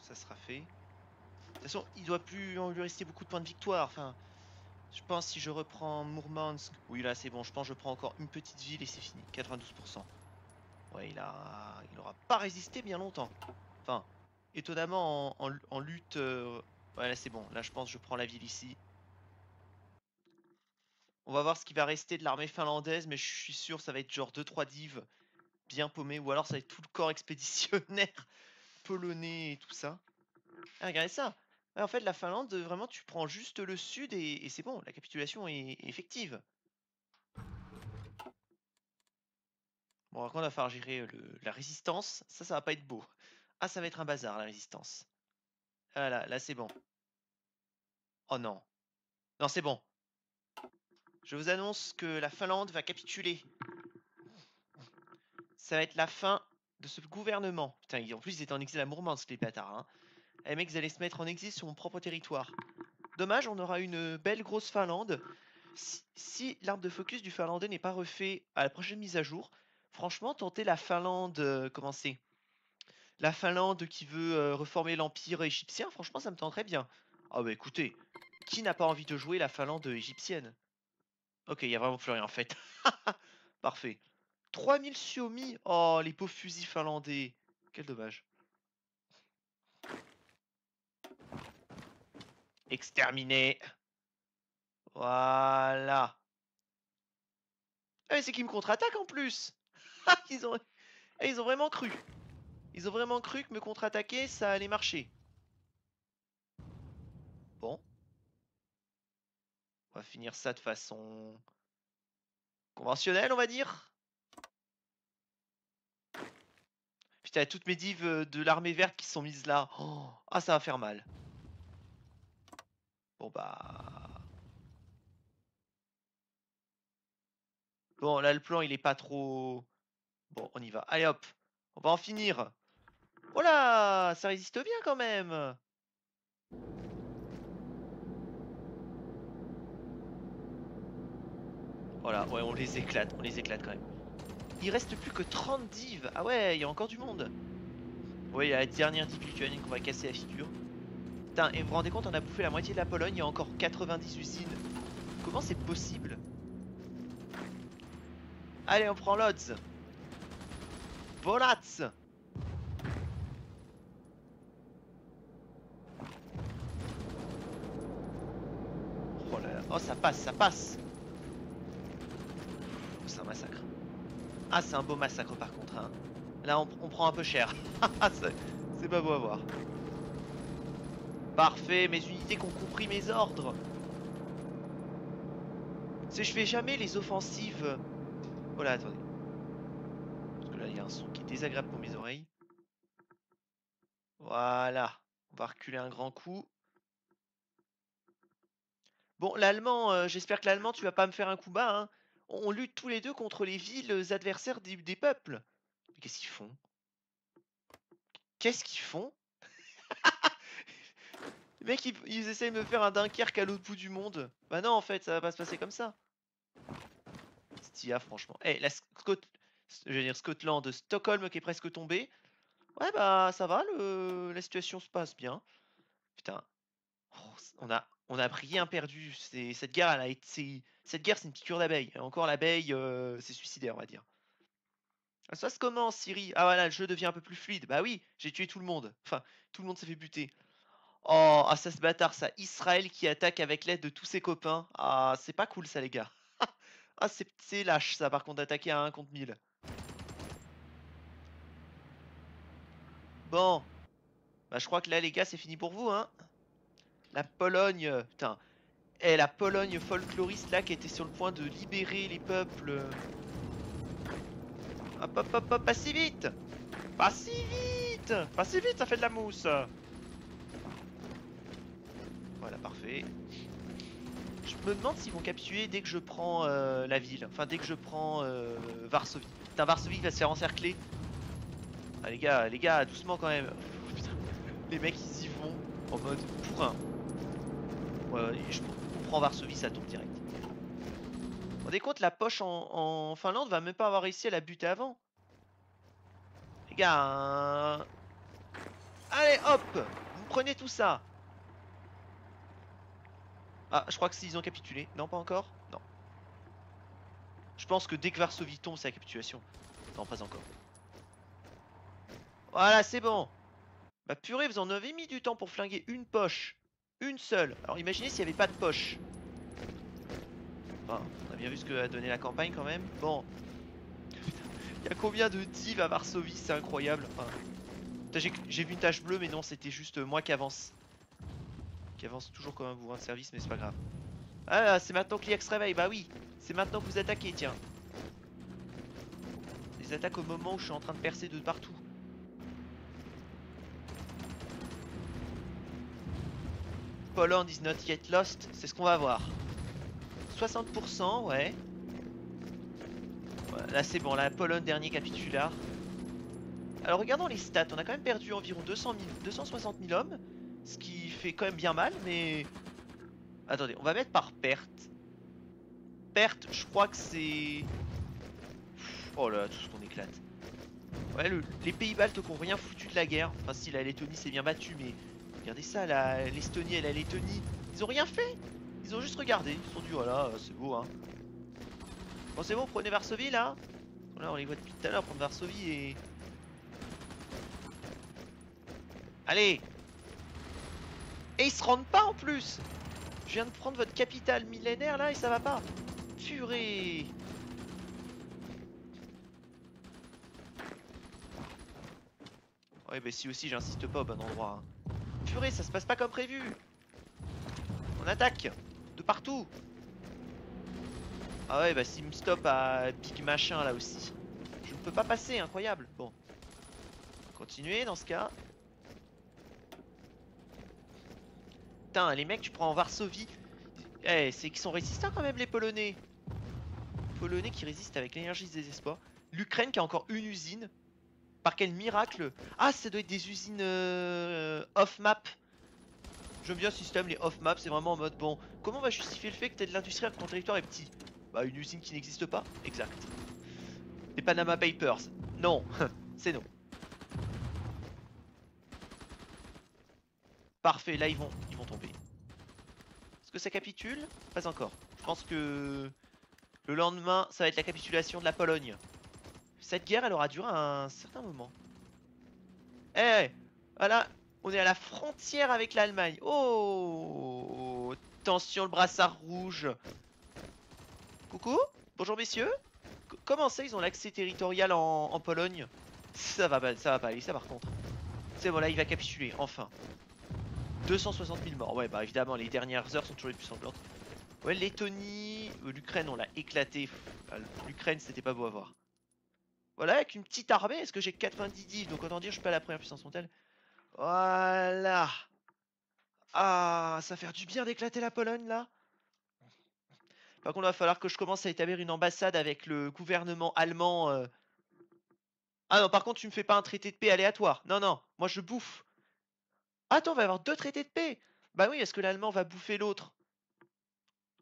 Ça sera fait. De toute façon, il doit plus lui rester beaucoup de points de victoire. Enfin, je pense si je reprends Mourmansk. Oui, là c'est bon. Je pense que je prends encore une petite ville et c'est fini. 92%. Ouais, il a, il aura pas résisté bien longtemps. Enfin, étonnamment en, en- en lutte. euh, Ouais, là c'est bon. Là, je pense que je prends la ville ici. On va voir ce qui va rester de l'armée finlandaise, mais je suis sûr ça va être genre 2-3 divs bien paumés, ou alors ça va être tout le corps expéditionnaire polonais et tout ça. Ah, regardez ça. En fait, la Finlande, vraiment, tu prends juste le sud et, c'est bon, la capitulation est, effective. Bon, par contre, il va falloir gérer la résistance. Ça, ça va pas être beau. Ah, ça va être un bazar, la résistance. Ah là, là, c'est bon. Oh non. Non, c'est bon. Je vous annonce que la Finlande va capituler. Ça va être la fin de ce gouvernement. Putain, en plus, ils étaient en exil à Mourmansk, les bâtards. Hein. Eh, mecs, ils allaient se mettre en exil sur mon propre territoire. Dommage, on aura une belle grosse Finlande. Si, si l'arbre de focus du Finlandais n'est pas refait à la prochaine mise à jour, franchement, tenter la Finlande, euh, comment c'est? La Finlande qui veut euh, reformer l'empire égyptien, franchement, ça me tenterait bien. Ah bah écoutez, qui n'a pas envie de jouer la Finlande égyptienne? Ok, il y a vraiment plus rien en fait. Parfait. 3000 Xiaomi Oh, les pauvres fusils finlandais. Quel dommage. Exterminé. Voilà. Ah, mais c'est qui me contre-attaque en plus Ah, ils ont... ah, ils ont vraiment cru. Ils ont vraiment cru que me contre-attaquer, ça allait marcher. Bon. On va finir ça de façon conventionnelle, on va dire. Putain, toutes mes divs euh, de l'armée verte qui sont mises là. Oh, ah, ça va faire mal. Bon bah... Bon, là, le plan, il est pas trop... Bon, on y va. Allez, hop. On va en finir. Oh là Ça résiste bien, quand même Voilà, ouais, on les éclate. On les éclate, quand même. Il reste plus que 30 divs. Ah ouais, il y a encore du monde. Ouais, il y a la dernière div qu'on va casser la figure. Putain, et vous vous rendez compte, on a bouffé la moitié de la Pologne, il y a encore 90 usines. Comment c'est possible? Allez, on prend Lodz. Volats Oh là là, oh ça passe, ça passe oh, C'est un massacre. Ah, c'est un beau massacre par contre. Hein. Là, on, prend un peu cher. c'est pas beau à voir. Parfait, mes unités qui ont compris mes ordres. C'est je fais jamais les offensives. Oh là, attendez. Parce que là, il y a un son qui est désagréable pour mes oreilles. Voilà. On va reculer un grand coup. Bon, l'allemand, euh, j'espère que l'allemand, tu vas pas me faire un coup bas. Hein. On, lutte tous les deux contre les villes adversaires des, des peuples. Qu'est-ce qu'ils font? Qu'est-ce qu'ils font? Les mecs, ils, essayent de me faire un Dunkerque à l'autre bout du monde. Bah non, en fait, ça va pas se passer comme ça. Stia, franchement. Eh, la Scot... Je dire, Scotland, Stockholm qui est presque tombé. Ouais, bah ça va, la situation se passe bien. Putain. Oh, on a un perdu. Cette guerre, a été... Cette guerre, c'est une piqûre d'abeille. Encore l'abeille, euh, c'est suicidaire, on va dire. Ça se commence, Syrie. Ah voilà, le jeu devient un peu plus fluide. Bah oui, j'ai tué tout le monde. Enfin, tout le monde s'est fait buter. Oh, ah ça se bâtard, ça. Israël qui attaque avec l'aide de tous ses copains. Ah, c'est pas cool ça, les gars. ah, c'est lâche ça, par contre, d'attaquer à 1 contre 1000. Bon. Bah, je crois que là, les gars, c'est fini pour vous, hein. La Pologne, putain. Eh, la Pologne folkloriste là qui était sur le point de libérer les peuples. Hop hop hop hop, pas si vite Pas si vite Pas si vite, ça fait de la mousse Voilà, parfait. Je me demande s'ils vont capturer dès que je prends euh, la ville. Enfin, dès que je prends euh, Varsovie. Putain, Varsovie va se faire encercler. Ah les gars, les gars, doucement quand même. Les mecs ils y vont en mode pour un. Ouais, je comprends Varsovie, ça tombe direct. Vous rendez compte, la poche en, Finlande va même pas avoir réussi à la buter avant. Les gars, allez hop, vous prenez tout ça. Ah, je crois que s'ils ont capitulé. Non, pas encore Non. Je pense que dès que Varsovie tombe, c'est la capitulation. Non, pas encore. Voilà, c'est bon. Bah purée, vous en avez mis du temps pour flinguer une poche. Une seule. Alors imaginez s'il n'y avait pas de poche. Enfin, on a bien vu ce que a donné la campagne quand même. Bon. Il y a combien de divs à Varsovie? C'est incroyable. Enfin, J'ai vu une tache bleue, mais non, c'était juste moi qui avance. Qui avance toujours comme un bourrin de service, mais c'est pas grave. Ah, c'est maintenant que l'IX se réveille. Bah oui, c'est maintenant que vous attaquez, tiens. Les attaques au moment où je suis en train de percer de partout. Poland is not yet lost, c'est ce qu'on va voir. 60%, ouais. Là c'est bon, la Pologne dernier capitulaire. Alors regardons les stats, on a quand même perdu environ 200 260 000 hommes, fait quand même bien mal, mais... Attendez, on va mettre par perte. Perte, je crois que c'est... Oh là, tout ce qu'on éclate. Ouais, les pays baltes qui ont rien foutu de la guerre. Enfin si, la Lettonie s'est bien battue, mais Regardez ça, l'Estonie et la Lettonie. Ils ont rien fait. Ils ont juste regardé. Ils se sont dit, voilà, c'est beau, hein. Bon, c'est bon, prenez Varsovie, là. Là, on les voit depuis tout à l'heure prendre Varsovie et... Allez Et ils se rendent pas, en plus Je viens de prendre votre capitale millénaire, là, et ça va pas. Purée Ouais, bah si aussi, j'insiste pas au bon endroit. Hein purée, ça se passe pas comme prévu. On attaque de partout. Ah ouais, bah s'il me stoppe à big machin là aussi. Je ne peux pas passer, incroyable. Bon. Continuer dans ce cas. Putain, les mecs, tu prends en Varsovie. Eh, c'est qu'ils sont résistants quand même les Polonais. Polonais qui résistent avec l'énergie du désespoir. L'Ukraine qui a encore une usine. Par quel miracle Ah, ça doit être des usines euh, off-map. J'aime bien ce système, les off-map, c'est vraiment en mode bon. Comment on va justifier le fait que t'as de l'industrie alors que ton territoire est petit? Bah, une usine qui n'existe pas Exact. Les Panama Papers. Non, c'est non. Parfait, là ils vont, ils vont tomber. Est-ce que ça capitule? Pas encore. Je pense que le lendemain, ça va être la capitulation de la Pologne. Cette guerre, elle aura duré un certain moment. Eh, voilà, on est à la frontière avec l'Allemagne. Oh, attention le brassard rouge. Coucou, bonjour messieurs. Comment ça, ils ont l'accès territorial en, en Pologne? Ça va pas, ça va pas aller, ça par contre. C'est bon, là, il va capituler, enfin. 260 000 morts. Ouais, bah évidemment, les dernières heures sont toujours les plus sanglantes. Ouais, Lettonie, euh, l'Ukraine, on l'a éclaté. Ah, L'Ukraine, c'était pas beau à voir. Voilà, avec une petite armée, est-ce que j'ai 90 divs Donc autant dire, je suis pas la première puissance mondiale. Voilà. Ah, ça va faire du bien d'éclater la Pologne, là. Par contre, il va falloir que je commence à établir une ambassade avec le gouvernement allemand. euh. Ah non, par contre, tu me fais pas un traité de paix aléatoire. Non, non, moi je bouffe. Attends, on va avoir deux traités de paix. Bah oui, est-ce que l'allemand va bouffer l'autre?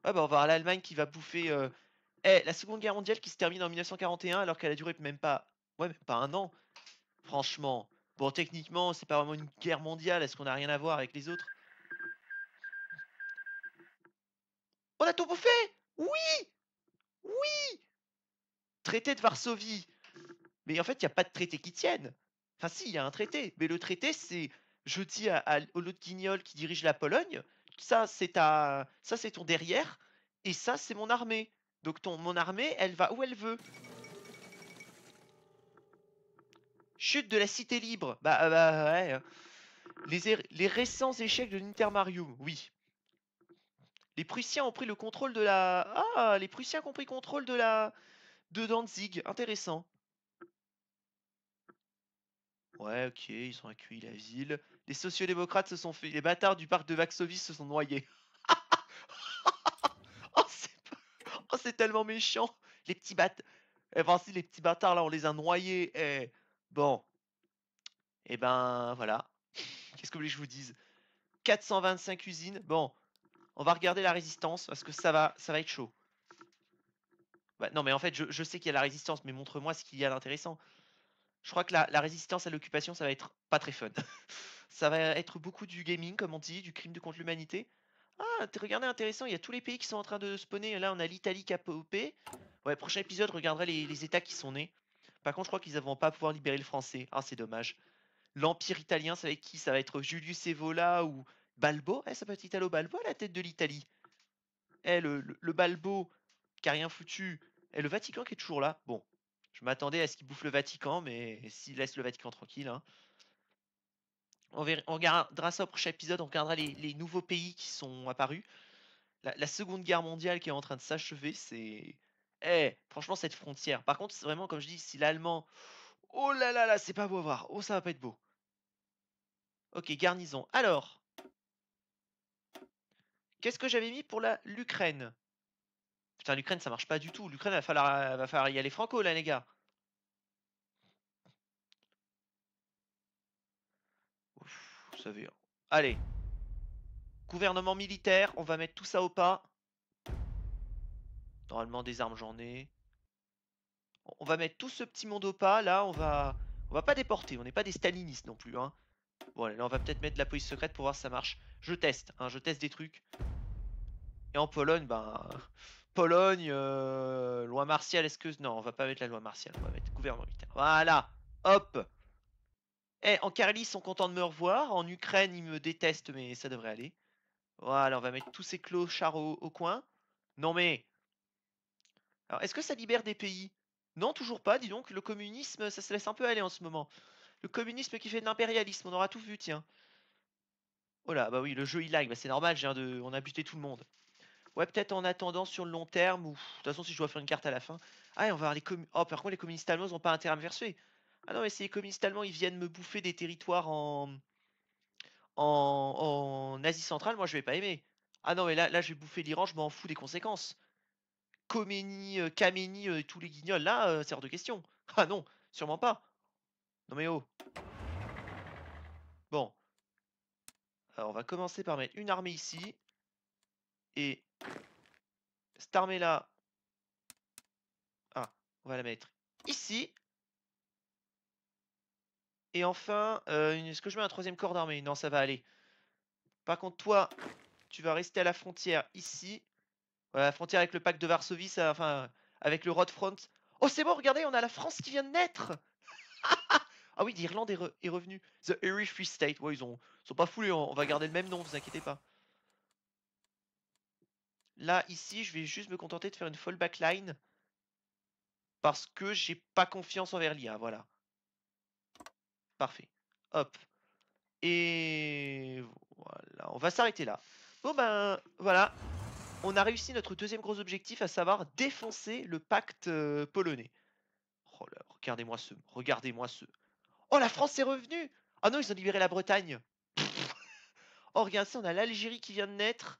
Ah bah on va avoir l'Allemagne qui va bouffer... Eh, la Seconde Guerre mondiale qui se termine en 1941 alors qu'elle a duré même pas... Ouais, même pas un an. Franchement. Bon, techniquement, c'est pas vraiment une guerre mondiale. Est-ce qu'on a rien à voir avec les autres? On a tout bouffé? Oui Oui Traité de Varsovie. Mais en fait, il n'y a pas de traité qui tienne. Enfin si, il y a un traité. Mais le traité, c'est... Je dis à, à l'autre guignol qui dirige la Pologne, ça c'est ta... ça c'est ton derrière, et ça c'est mon armée. Donc ton, mon armée, elle va où elle veut. Chute de la cité libre. Bah, euh, bah ouais. Les, er- les récents échecs de l'Intermarium, oui. Les Prussiens ont pris le contrôle de la... Ah, les Prussiens ont pris contrôle de la... De Danzig, intéressant. Ouais, ok, ils ont accueilli la ville. Les sociodémocrates se sont fait... Les bâtards du parc de Vaxovis se sont noyés. oh, oh, c'est tellement méchant. Les petits bâtards... Eh ben si, les petits bâtards, là, on les a noyés. Eh, bon. Eh ben, voilà. Qu'est-ce que vous voulez que je vous dise? 425 usines. Bon, on va regarder la résistance parce que ça va, ça va être chaud. Bah, non, mais en fait, je sais qu'il y a la résistance, mais montre-moi ce qu'il y a d'intéressant. Je crois que la, résistance à l'occupation, ça va être pas très fun. ça va être beaucoup du gaming, comme on dit, du crime de contre l'humanité. Ah, regardez, intéressant, il y a tous les pays qui sont en train de spawner. Là, on a l'Italie qui a popé. Ouais, prochain épisode, regarderai les, États qui sont nés. Par contre, je crois qu'ils ne vont pas pouvoir libérer le français. Ah, c'est dommage. L'Empire italien, ça va être qui? Ça va être Julius Evola ou Balbo? Eh, ça peut être Italo Balbo à la tête de l'Italie. Eh, le, Balbo qui a rien foutu. Et le Vatican qui est toujours là. Bon, je m'attendais à ce qu'il bouffe le Vatican, mais s'il laisse le Vatican tranquille. hein. On, verra- on regardera ça au prochain épisode, on regardera les, nouveaux pays qui sont apparus. La, Seconde Guerre mondiale qui est en train de s'achever, c'est... Eh, franchement, cette frontière. Par contre, c'est vraiment, comme je dis, si l'Allemand... Oh là là là, c'est pas beau à voir. Oh, ça va pas être beau. Ok, garnison. Alors, qu'est-ce que j'avais mis pour l'Ukraine Putain, l'Ukraine, ça marche pas du tout. L'Ukraine, va falloir, va falloir y aller franco, là, les gars. Ouf, vous savez. hein. Allez. Gouvernement militaire, on va mettre tout ça au pas. Normalement, des armes, j'en ai. On va mettre tout ce petit monde au pas. Là, on va, on va pas déporter. On n'est pas des stalinistes non plus. Hein. Bon, là, on va peut-être mettre de la police secrète pour voir si ça marche. Je teste. Hein, je teste des trucs. Et en Pologne, ben. Pologne, euh, loi martiale, est-ce que. Non, on va pas mettre la loi martiale. On va mettre gouvernement militaire. Voilà. Hop. Eh, en Carélie, ils sont contents de me revoir. En Ukraine, ils me détestent, mais ça devrait aller. Voilà, on va mettre tous ces clochards au, au coin. Non mais... Alors, est-ce que ça libère des pays? Non, toujours pas, dis donc. Le communisme, ça se laisse un peu aller en ce moment. Le communisme qui fait de l'impérialisme, on aura tout vu, tiens. Oh là, bah oui, le jeu il lag, bah c'est normal, viens de... on a buté tout le monde. Ouais, peut-être en attendant sur le long terme, ou... De toute façon, si je dois faire une carte à la fin... Ah, et on va voir les communistes... Oh, par contre, les communistes allemands, ils ont pas intérêt à me suer. Ah non, mais si les communistes allemands, ils viennent me bouffer des territoires en... En, en Asie centrale, moi, je vais pas aimer. Ah non, mais là, là je vais bouffer l'Iran, je m'en fous des conséquences. Khomeini, euh, euh, tous les guignols là, euh, c'est hors de question. Ah non, sûrement pas. Non mais oh. Bon. Alors on va commencer par mettre une armée ici. Et cette armée là. Ah, on va la mettre ici. Et enfin, euh, est-ce que je mets un troisième corps d'armée? Non, ça va aller. Par contre, toi, tu vas rester à la frontière ici. Ouais, la frontière avec le pacte de Varsovie, enfin, avec le Road Front. Oh, c'est bon, regardez, on a la France qui vient de naître Ah oui, l'Irlande est, re- est revenue. The Irish Free State. Ouais, ils ont, sont pas foulés, on on va garder le même nom, vous inquiétez pas. Là, ici, je vais juste me contenter de faire une fallback line. Parce que j'ai pas confiance envers l'IA, voilà. Parfait. Hop. Et voilà, on va s'arrêter là. Bon ben, voilà. On a réussi notre deuxième gros objectif, à savoir défoncer le pacte euh, polonais. Oh là, regardez-moi ce, regardez-moi ce. Oh, la France est revenue Ah non, ils ont libéré la Bretagne. oh, regardez on a l'Algérie qui vient de naître.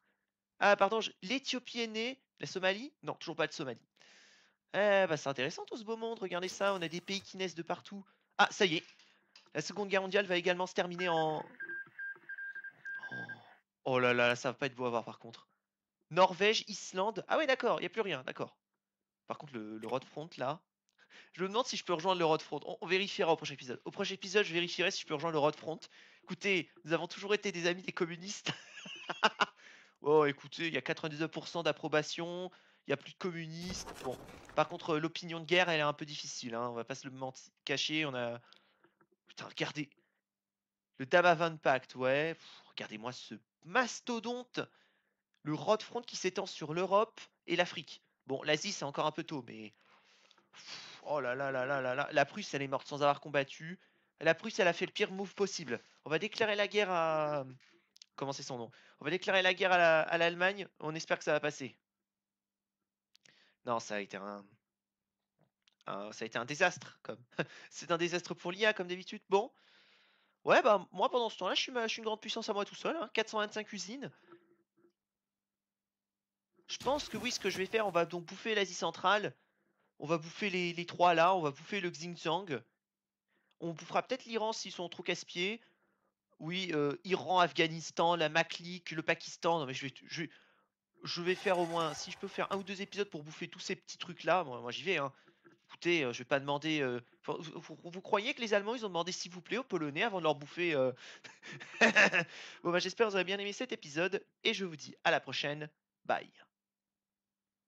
Ah, pardon, l'Éthiopie est née. La Somalie? Non, toujours pas de Somalie. Eh bah, c'est intéressant tout ce beau monde, regardez ça, on a des pays qui naissent de partout. Ah, ça y est. La Seconde Guerre mondiale va également se terminer en... Oh, oh là là, ça va pas être beau à voir par contre. Norvège, Islande. Ah ouais, d'accord, il n'y a plus rien, d'accord. Par contre, le, le Front, là... Je me demande si je peux rejoindre le Road Front. On, on vérifiera au prochain épisode. Au prochain épisode, je vérifierai si je peux rejoindre le Road Front. Écoutez, nous avons toujours été des amis des communistes. oh, écoutez, il y a 99% d'approbation. Il y a plus de communistes. Bon, par contre, euh, l'opinion de guerre, elle est un peu difficile. Hein, on va pas se le menti- cacher. On a... Putain, regardez. Le Dama 20 Pact, ouais. Regardez-moi ce mastodonte. Le Road Front qui s'étend sur l'Europe et l'Afrique. Bon, l'Asie, c'est encore un peu tôt, mais... Oh là là là là là là. La Prusse, elle est morte sans avoir combattu. La Prusse, elle a fait le pire move possible. On va déclarer la guerre à... Comment c'est son nom On va déclarer la guerre à la- à l'Allemagne. On espère que ça va passer. Non, ça a été un... ça a été un désastre, c'est un désastre pour l'IA, comme d'habitude. Bon. Ouais, bah, moi, pendant ce temps-là, je suis, une grande puissance à moi tout seul. hein, 425 usines. Je pense que oui, ce que je vais faire, on va donc bouffer l'Asie centrale. On va bouffer les, les trois là. On va bouffer le Xinjiang. On bouffera peut-être l'Iran s'ils sont trop casse-pieds. Oui, Iran, Afghanistan, la Maklik, le Pakistan. Non, mais je vais, faire au moins, si je peux faire un ou deux épisodes pour bouffer tous ces petits trucs-là, moi, moi, j'y vais. Hein. Écoutez, euh, je vais pas demander. vous, croyez que les Allemands, ils ont demandé s'il vous plaît aux Polonais avant de leur bouffer Bon, bah, j'espère que vous avez bien aimé cet épisode et je vous dis à la prochaine. Bye.